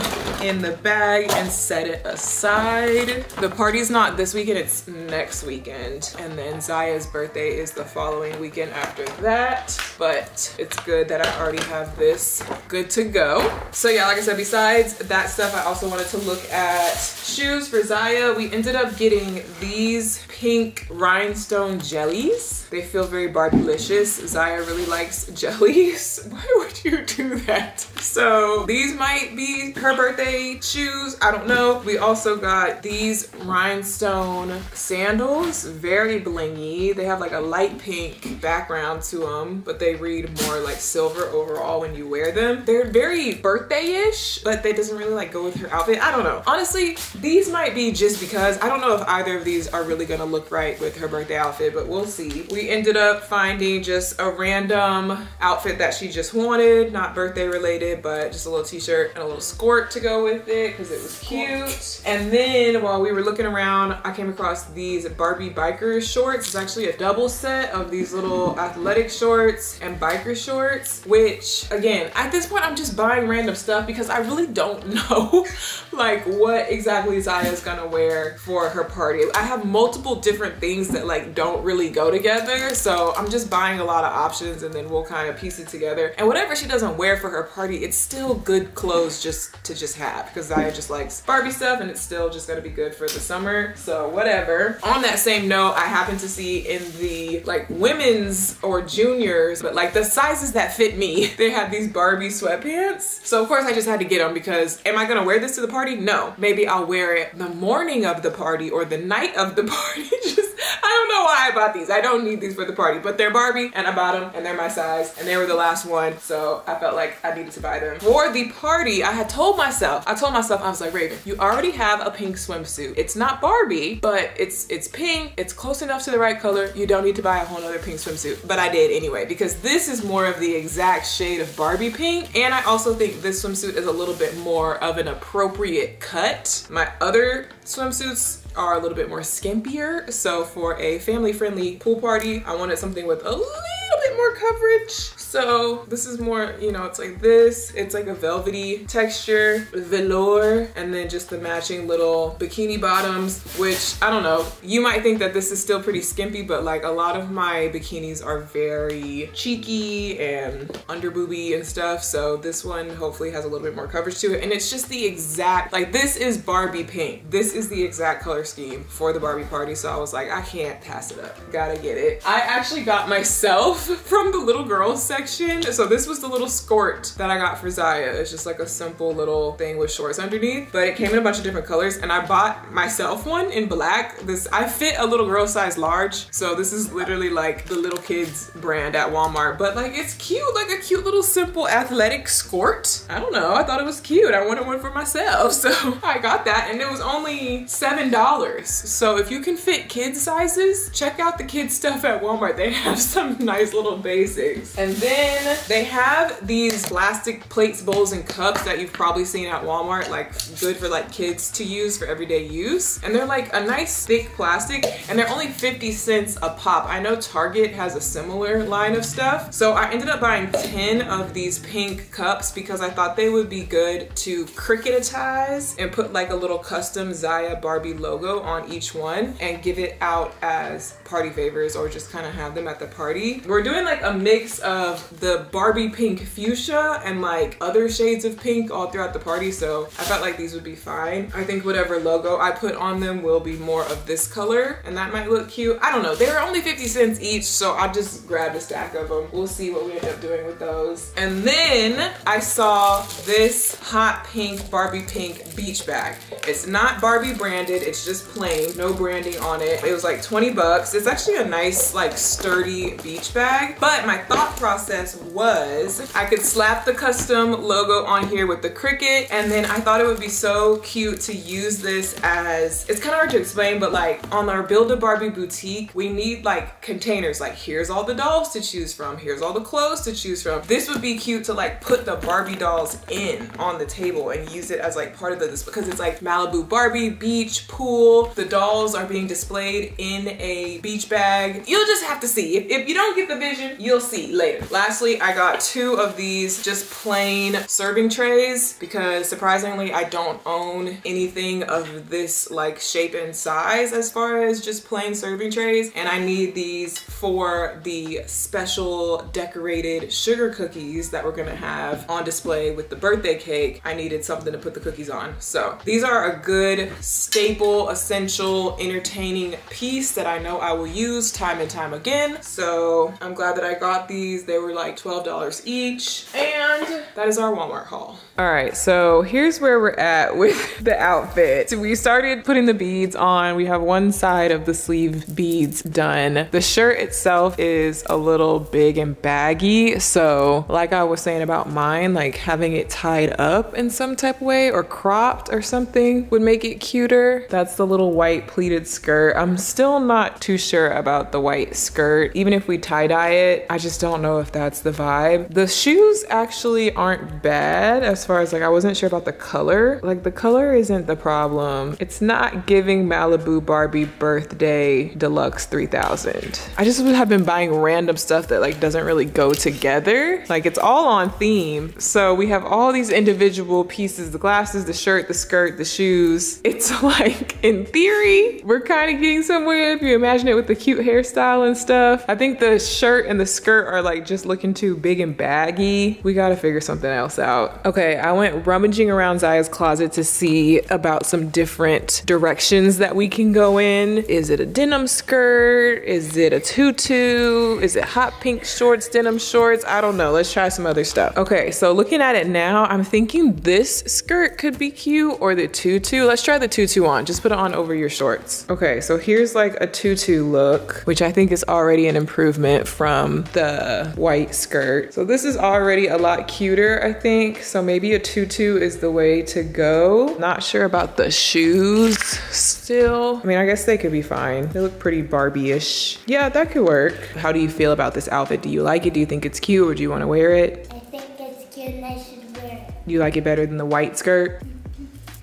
in the bag and set it aside. The party's not this weekend, it's next weekend. And then Ziya's birthday is the following weekend after that. But it's good that I already have this good to go. So yeah, like I said, besides that stuff, I also wanted to look at shoes for Ziya. We ended up getting these pink rhinestone jellies. They feel very Barbie-licious. Ziya really likes jellies. Why would you do that? So these might be her birthday shoes. I don't know. We also got these rhinestone sandals, very blingy. They have like a light pink background to them, but they read more like silver overall when you wear them. They're very birthday-ish, but they doesn't really like go with her outfit. I don't know. Honestly, these might might be just because I don't know if either of these are really gonna look right with her birthday outfit, but we'll see. We ended up finding just a random outfit that she just wanted, not birthday related, but just a little t-shirt and a little skirt to go with it because it was cute. And then while we were looking around, I came across these Barbie biker shorts. It's actually a double set of these little athletic shorts and biker shorts, which again, at this point, I'm just buying random stuff because I really don't know like what exactly Ziya is gonna wear for her party. I have multiple different things that like don't really go together. So I'm just buying a lot of options and then we'll kind of piece it together. And whatever she doesn't wear for her party, it's still good clothes just to just have because Ziya just likes Barbie stuff and it's still just gonna be good for the summer. So whatever. On that same note, I happen to see in the like women's or juniors, but like the sizes that fit me, they had these Barbie sweatpants. So of course I just had to get them because am I gonna wear this to the party? No. Maybe I'll wear it the morning of the party or the night of the party. just, I don't know why I bought these. I don't need these for the party, but they're Barbie and I bought them and they're my size and they were the last one. So I felt like I needed to buy them. For the party, I had told myself, I told myself, I was like, Raven, you already have a pink swimsuit. It's not Barbie, but it's it's pink. It's close enough to the right color. You don't need to buy a whole other pink swimsuit. But I did anyway, because this is more of the exact shade of Barbie pink. And I also think this swimsuit is a little bit more of an appropriate cut. My other swimsuits are a little bit more skimpier. So for a family friendly pool party, I wanted something with a little bit more coverage. So this is more, you know, it's like this. It's like a velvety texture, velour, and then just the matching little bikini bottoms, which I don't know. You might think that this is still pretty skimpy, but like a lot of my bikinis are very cheeky and under booby and stuff. So this one hopefully has a little bit more coverage to it. And it's just the exact, like this is Barbie pink. This is the exact color scheme for the Barbie party. So I was like, I can't pass it up. Gotta get it. I actually got myself from the little girls section section. So this was the little skirt that I got for Ziya. It's just like a simple little thing with shorts underneath, but it came in a bunch of different colors and I bought myself one in black. This I fit a little girl size large. So this is literally like the little kids brand at Walmart, but like it's cute, like a cute little simple athletic skirt. I don't know, I thought it was cute. I wanted one for myself. So I got that and it was only $7. So if you can fit kids sizes, check out the kids stuff at Walmart. They have some nice little basics. And then then they have these plastic plates, bowls, and cups that you've probably seen at Walmart, like good for like kids to use for everyday use. And they're like a nice thick plastic and they're only 50 cents a pop. I know Target has a similar line of stuff. So I ended up buying 10 of these pink cups because I thought they would be good to cricketitize and put like a little custom Ziya Barbie logo on each one and give it out as party favors or just kind of have them at the party. We're doing like a mix of the Barbie pink fuchsia and like other shades of pink all throughout the party. So I felt like these would be fine. I think whatever logo I put on them will be more of this color and that might look cute. I don't know. They were only 50 cents each. So I just grabbed a stack of them. We'll see what we end up doing with those. And then I saw this hot pink Barbie pink beach bag. It's not Barbie branded. It's just plain, no branding on it. It was like 20 bucks. It's actually a nice like sturdy beach bag. But my thought process process was I could slap the custom logo on here with the Cricut and then I thought it would be so cute to use this as, it's kind of hard to explain, but like on our Build a Barbie boutique, we need like containers, like here's all the dolls to choose from, here's all the clothes to choose from. This would be cute to like put the Barbie dolls in on the table and use it as like part of the this because it's like Malibu Barbie, beach, pool. The dolls are being displayed in a beach bag. You'll just have to see. If, if you don't get the vision, you'll see later. Lastly, I got two of these just plain serving trays because surprisingly, I don't own anything of this like shape and size as far as just plain serving trays. And I need these for the special decorated sugar cookies that we're gonna have on display with the birthday cake. I needed something to put the cookies on. So these are a good staple, essential, entertaining piece that I know I will use time and time again. So I'm glad that I got these. They were like $12 each. And that is our Walmart haul. All right, so here's where we're at with the outfit. So we started putting the beads on. We have one side of the sleeve beads done. The shirt itself is a little big and baggy. So like I was saying about mine, like having it tied up in some type of way or cropped or something would make it cuter. That's the little white pleated skirt. I'm still not too sure about the white skirt. Even if we tie dye it, I just don't know if that's the vibe. The shoes actually aren't bad as far as like, I wasn't sure about the color. Like the color isn't the problem. It's not giving Malibu Barbie birthday deluxe 3000. I just have been buying random stuff that like doesn't really go together. Like it's all on theme. So we have all these individual pieces, the glasses, the shirt, the skirt, the shoes. It's like in theory, we're kind of getting somewhere if you imagine it with the cute hairstyle and stuff. I think the shirt and the skirt are like just looking too big and baggy. We gotta figure something else out. Okay, I went rummaging around Ziya's closet to see about some different directions that we can go in. Is it a denim skirt? Is it a tutu? Is it hot pink shorts, denim shorts? I don't know. Let's try some other stuff. Okay, so looking at it now, I'm thinking this skirt could be cute or the tutu. Let's try the tutu on. Just put it on over your shorts. Okay, so here's like a tutu look, which I think is already an improvement from the white skirt. So this is already a lot cuter, I think. So maybe a tutu is the way to go. Not sure about the shoes still. I mean, I guess they could be fine. They look pretty Barbie-ish. Yeah, that could work. How do you feel about this outfit? Do you like it? Do you think it's cute or do you want to wear it? I think it's cute and I should wear it. Do you like it better than the white skirt?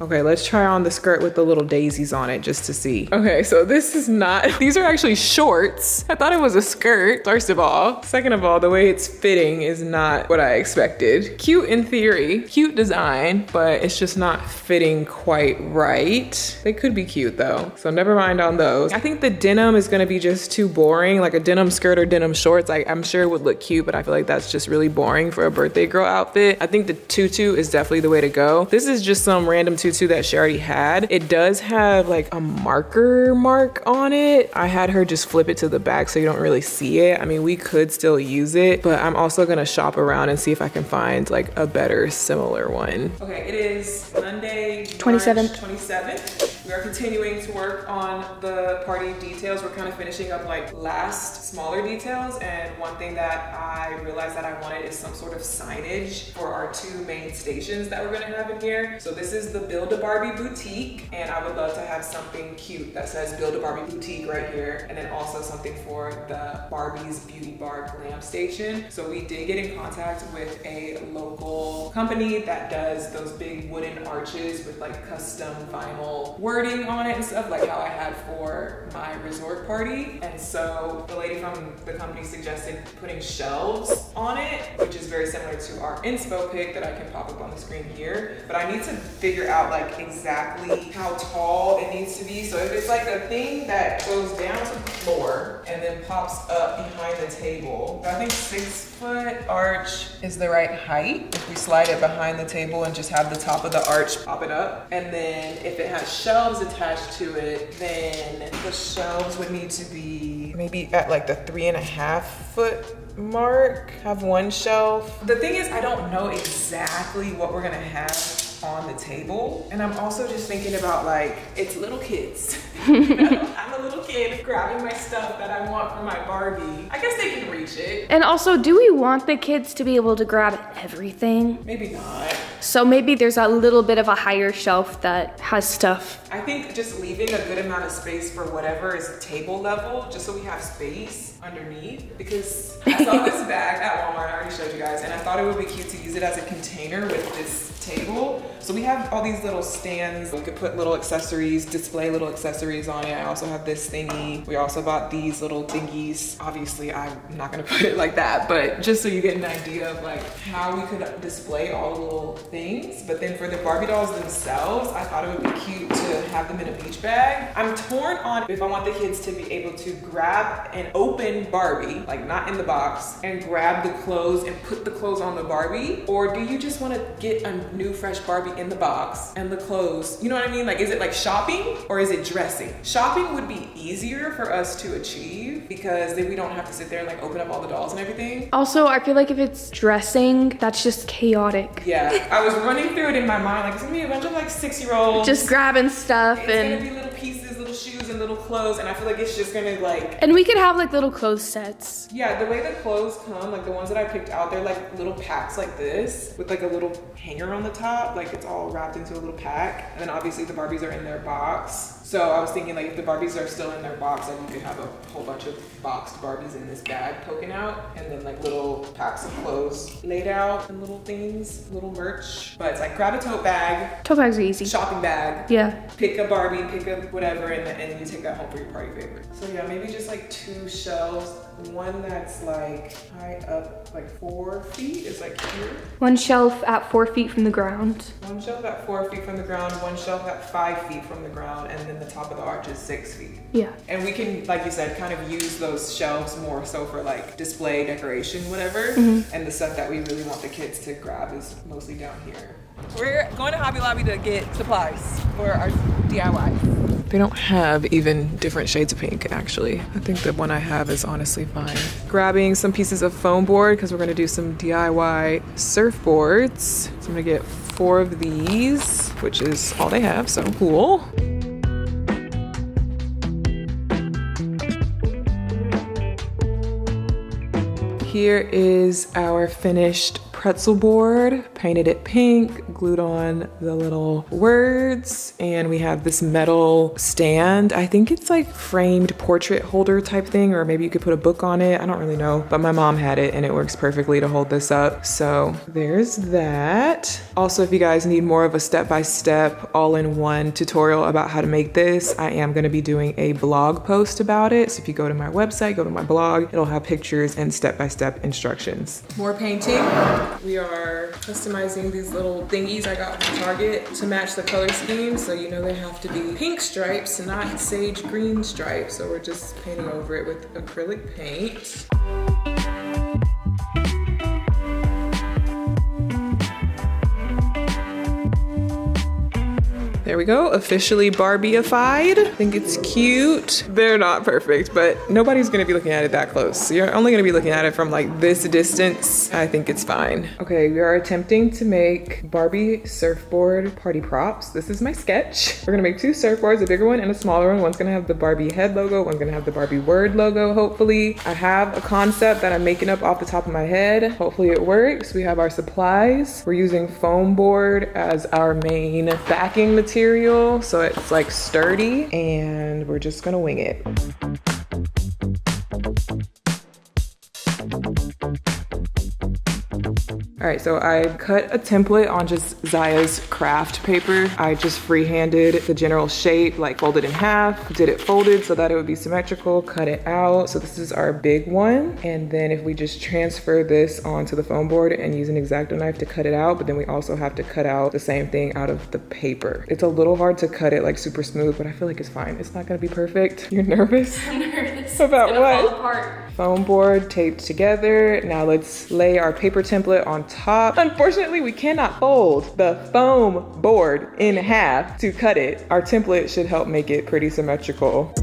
Okay, let's try on the skirt with the little daisies on it just to see. Okay, so this is not, these are actually shorts. I thought it was a skirt, first of all. Second of all, the way it's fitting is not what I expected. Cute in theory, cute design, but it's just not fitting quite right. They could be cute though, so never mind on those. I think the denim is gonna be just too boring, like a denim skirt or denim shorts. I, I'm sure it would look cute, but I feel like that's just really boring for a birthday girl outfit. I think the tutu is definitely the way to go. This is just some random tutu tutu that she already had. It does have like a marker mark on it. I had her just flip it to the back so you don't really see it. I mean, we could still use it, but I'm also gonna shop around and see if I can find like a better similar one. Okay, it is Monday, 27th. 27th. We are continuing to work on the party details. We're kind of finishing up like last smaller details. And one thing that I realized that I wanted is some sort of signage for our two main stations that we're gonna have in here. So this is the Build a Barbie Boutique. And I would love to have something cute that says Build a Barbie Boutique right here. And then also something for the Barbie's Beauty Bar Glam Station. So we did get in contact with a local company that does those big wooden arches with like custom vinyl wording on it and stuff like how I had for my resort party. And so the lady from the company suggested putting shelves on it, which is very similar to our inspo pic that I can pop up on the screen here. But I need to figure out like exactly how tall it needs to be. So if it's like a thing that goes down to the floor and then pops up behind the table, I think six foot arch is the right height. If we slide it behind the table and just have the top of the arch pop it up. And then if it has shelves attached to it, then the shelves would need to be maybe at like the three and a half foot mark, have one shelf. The thing is, I don't know exactly what we're gonna have on the table. And I'm also just thinking about like, it's little kids. You know? I'm a little kid grabbing my stuff that I want for my Barbie. I guess they can reach it. And also, do we want the kids to be able to grab everything? Maybe not. So maybe there's a little bit of a higher shelf that has stuff. I think just leaving a good amount of space for whatever is table level, just so we have space underneath. Because I saw this bag at Walmart, I already showed you guys, and I thought it would be cute to use it as a container with this table. So we have all these little stands. We could put little accessories, display little accessories on it. I also have this thingy. We also bought these little thingies. Obviously, I'm not gonna put it like that, but just so you get an idea of like how we could display all the little things. But then for the Barbie dolls themselves, I thought it would be cute to have them in a beach bag. I'm torn on if I want the kids to be able to grab and open Barbie, like not in the box, and grab the clothes and put the clothes on the Barbie, or do you just wanna get a new fresh Barbie in the box and the clothes. You know what I mean? Like, is it like shopping or is it dressing? Shopping would be easier for us to achieve because then we don't have to sit there and like open up all the dolls and everything. Also, I feel like if it's dressing, that's just chaotic. Yeah, I was running through it in my mind, like it's gonna be a bunch of like six year olds. Just grabbing stuff it's and. And little clothes, and I feel like it's just gonna like And we could have like little clothes sets. Yeah, the way the clothes come, like the ones that I picked out, they're like little packs like this with like a little hanger on the top. Like it's all wrapped into a little pack. And then obviously the Barbies are in their box. So I was thinking like if the Barbies are still in their box, like you could have a whole bunch of boxed Barbies in this bag poking out. And then like little packs of clothes laid out and little things, little merch. But it's like grab a tote bag, Tote bags are easy. shopping bag, Yeah. pick a Barbie, pick a whatever, and, then- and you take that home for your party favor. So yeah, maybe just like two shelves. One that's like high up, like four feet, is like here. One shelf at four feet from the ground. One shelf at four feet from the ground, one shelf at five feet from the ground, and then the top of the arch is six feet. Yeah. And we can, like you said, kind of use those shelves more so for like display, decoration, whatever. Mm-hmm. And the stuff that we really want the kids to grab is mostly down here. We're going to Hobby Lobby to get supplies for our DIY. They don't have even different shades of pink, actually. I think the one I have is honestly fine. Grabbing some pieces of foam board because we're going to do some DIY surfboards. So I'm to get four of these, which is all they have, so cool. Here is our finished pretzel board, painted it pink, glued on the little words, and we have this metal stand. I think it's like framed portrait holder type thing, or maybe you could put a book on it. I don't really know, but my mom had it and it works perfectly to hold this up. So there's that. Also, if you guys need more of a step-by-step, all-in-one tutorial about how to make this, I am gonna be doing a blog post about it. So if you go to my website, go to my blog, it'll have pictures and step-by-step instructions. More painting. We are customizing these little thingies I got from Target to match the color scheme. So you know they have to be pink stripes, not sage green stripes. So we're just painting over it with acrylic paint. There we go, officially Barbieified. I think it's cute. They're not perfect, but nobody's gonna be looking at it that close. You're only gonna be looking at it from like this distance. I think it's fine. Okay, we are attempting to make Barbie surfboard party props. This is my sketch. We're gonna make two surfboards, a bigger one and a smaller one. One's gonna have the Barbie head logo, one's gonna have the Barbie word logo, hopefully. I have a concept that I'm making up off the top of my head. Hopefully it works. We have our supplies. We're using foam board as our main backing material, so it's like sturdy, and we're just gonna wing it. All right, so I cut a template on just Ziya's craft paper. I just freehanded the general shape, like folded in half, did it folded so that it would be symmetrical, cut it out. So this is our big one. And then if we just transfer this onto the foam board and use an X-Acto knife to cut it out, but then we also have to cut out the same thing out of the paper. It's a little hard to cut it like super smooth, but I feel like it's fine. It's not gonna be perfect. You're nervous? nervous. About what? Fall apart. foam board taped together. Now let's lay our paper template on top. Unfortunately, we cannot fold the foam board in half to cut it. Our template should help make it pretty symmetrical.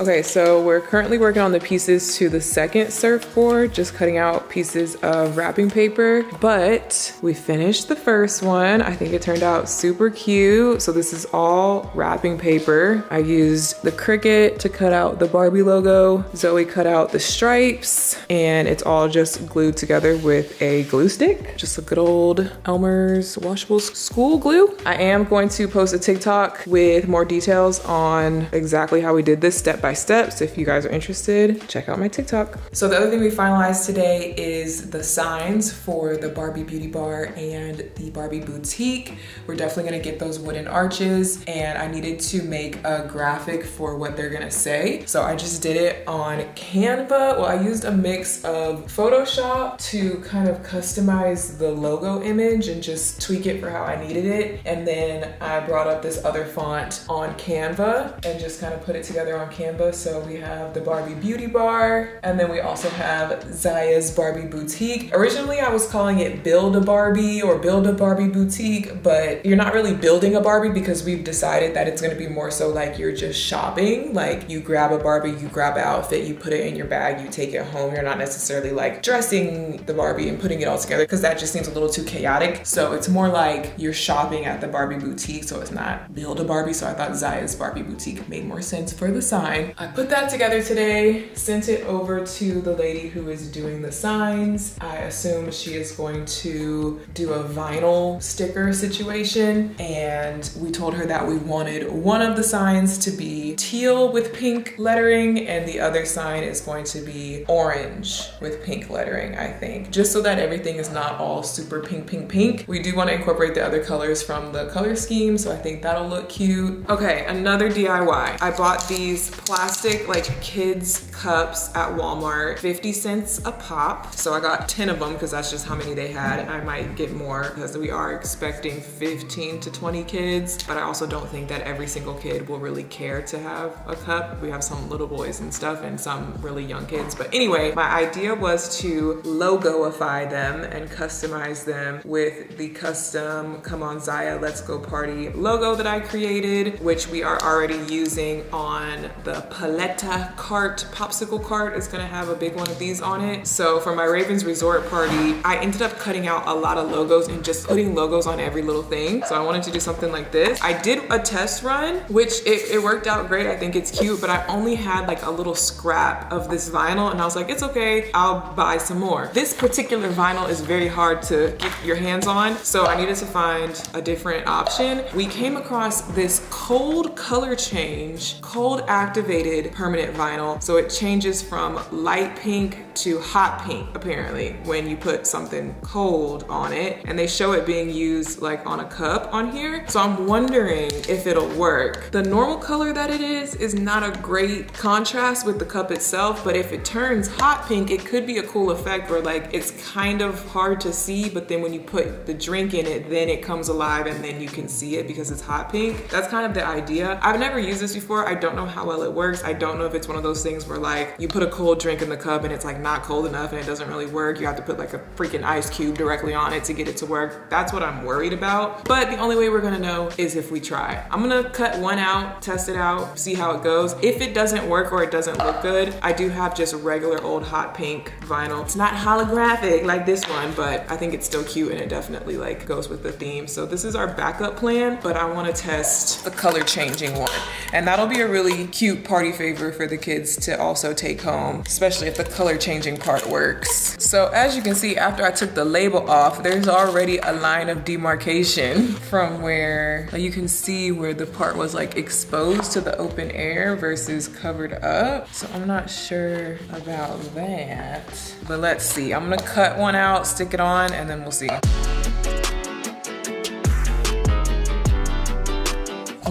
Okay, so we're currently working on the pieces to the second surfboard, just cutting out pieces of wrapping paper, but we finished the first one. I think it turned out super cute. So this is all wrapping paper. I used the Cricut to cut out the Barbie logo. Zoe cut out the stripes and it's all just glued together with a glue stick. Just a good old Elmer's washable school glue. I am going to post a TikTok with more details on exactly how we did this step by step. So if you guys are interested, check out my TikTok. So the other thing we finalized today is the signs for the Barbie Beauty Bar and the Barbie Boutique. We're definitely gonna get those wooden arches and I needed to make a graphic for what they're gonna say. So I just did it on Canva. Well, I used a mix of Photoshop to kind of customize the logo image and just tweak it for how I needed it. And then I brought up this other font on Canva and just kind of put it together on Canva So we have the Barbie Beauty Bar, and then we also have Ziya's Barbie Boutique. Originally, I was calling it Build a Barbie or Build a Barbie Boutique, but you're not really building a Barbie because we've decided that it's gonna be more so like you're just shopping. Like you grab a Barbie, you grab an outfit, you put it in your bag, you take it home. You're not necessarily like dressing the Barbie and putting it all together because that just seems a little too chaotic. So it's more like you're shopping at the Barbie boutique, so it's not build a Barbie. So I thought Ziya's Barbie boutique made more sense for the sign. I put that together today, sent it over to the lady who is doing the signs. I assume she is going to do a vinyl sticker situation. And we told her that we wanted one of the signs to be teal with pink lettering and the other sign is going to be orange with pink lettering, I think. Just so that everything is not all super pink, pink, pink. We do want to incorporate the other colors from the color scheme, so I think that'll look cute. Okay, another DIY. I bought these plastic like kids cups at Walmart, 50 cents a pop. So I got 10 of them because that's just how many they had. I might get more because we are expecting 15 to 20 kids, but I also don't think that every single kid will really care to have a cup. We have some little boys and stuff and some really young kids. But anyway, my idea was to logoify them and customize them with the custom Come On Ziya Let's Go Party logo that I created, which we are already using on the Paleta cart, popsicle cart is gonna have a big one of these on it. So for my Ravens Resort party, I ended up cutting out a lot of logos and just putting logos on every little thing. So I wanted to do something like this. I did a test run, which it, it worked out great. I think it's cute, but I only had like a little scrap of this vinyl and I was like, it's okay, I'll buy some more. This particular vinyl is very hard to get your hands on, so I needed to find a different option. We came across this cold color change, cold activated permanent vinyl. So it changes from light pink to hot pink, apparently, when you put something cold on it. And they show it being used like on a cup on here. So I'm wondering if it'll work. The normal color that it is is not a great contrast with the cup itself, but if it turns hot pink, it could be a cool effect where like it's kind of hard to see, but then when you put the drink in it, then it comes alive and then you can see it because it's hot pink. That's kind of the idea. I've never used this before. I don't know how well it works. I don't know if it's one of those things where like you put a cold drink in the cup and it's like not cold enough and it doesn't really work. You have to put like a freaking ice cube directly on it to get it to work. That's what I'm worried about. But the only way we're gonna know is if we try. I'm gonna cut one out, test it out, see how it goes. If it doesn't work or it doesn't look good, I do have just regular old hot pink vinyl. It's not holographic like this one, but I think it's still cute and it definitely like goes with the theme. So this is our backup plan, but I wanna test the color changing one. And that'll be a really cute party favor for the kids to also take home, especially if the color changing part works. So as you can see, after I took the label off, there's already a line of demarcation from where like, you can see where the part was like exposed to the open air versus covered up. So I'm not sure about that, but let's see. I'm gonna cut one out, stick it on, and then we'll see.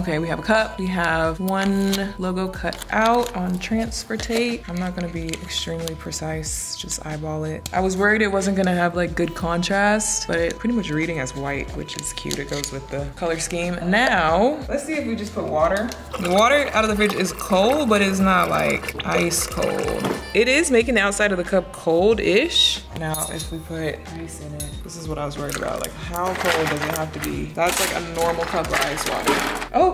Okay, we have a cup. We have one logo cut out on transfer tape. I'm not gonna be extremely precise, just eyeball it. I was worried it wasn't gonna have like good contrast, but it's pretty much reading as white, which is cute. It goes with the color scheme. Now, let's see if we just put water. The water out of the fridge is cold, but it's not like ice cold. It is making the outside of the cup cold-ish. Now, if we put ice in it, this is what I was worried about. Like, how cold does it have to be? That's like a normal cup of ice water. Oh,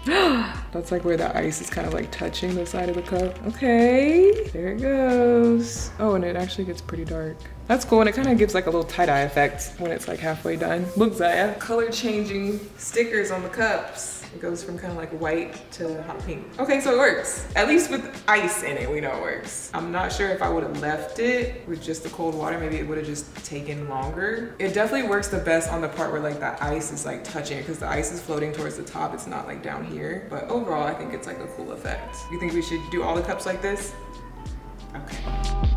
that's like where the ice is kind of like touching the side of the cup. Okay, there it goes. Oh, and it actually gets pretty dark. That's cool, and it kind of gives like a little tie-dye effect when it's like halfway done. Look, Ziya, color changing stickers on the cups. It goes from kind of like white to hot pink. Okay, so it works. At least with ice in it, we know it works. I'm not sure if I would have left it with just the cold water, maybe it would have just taken longer. It definitely works the best on the part where like the ice is like touching it because the ice is floating towards the top. It's not like down here. But overall, I think it's like a cool effect. You think we should do all the cups like this? Okay.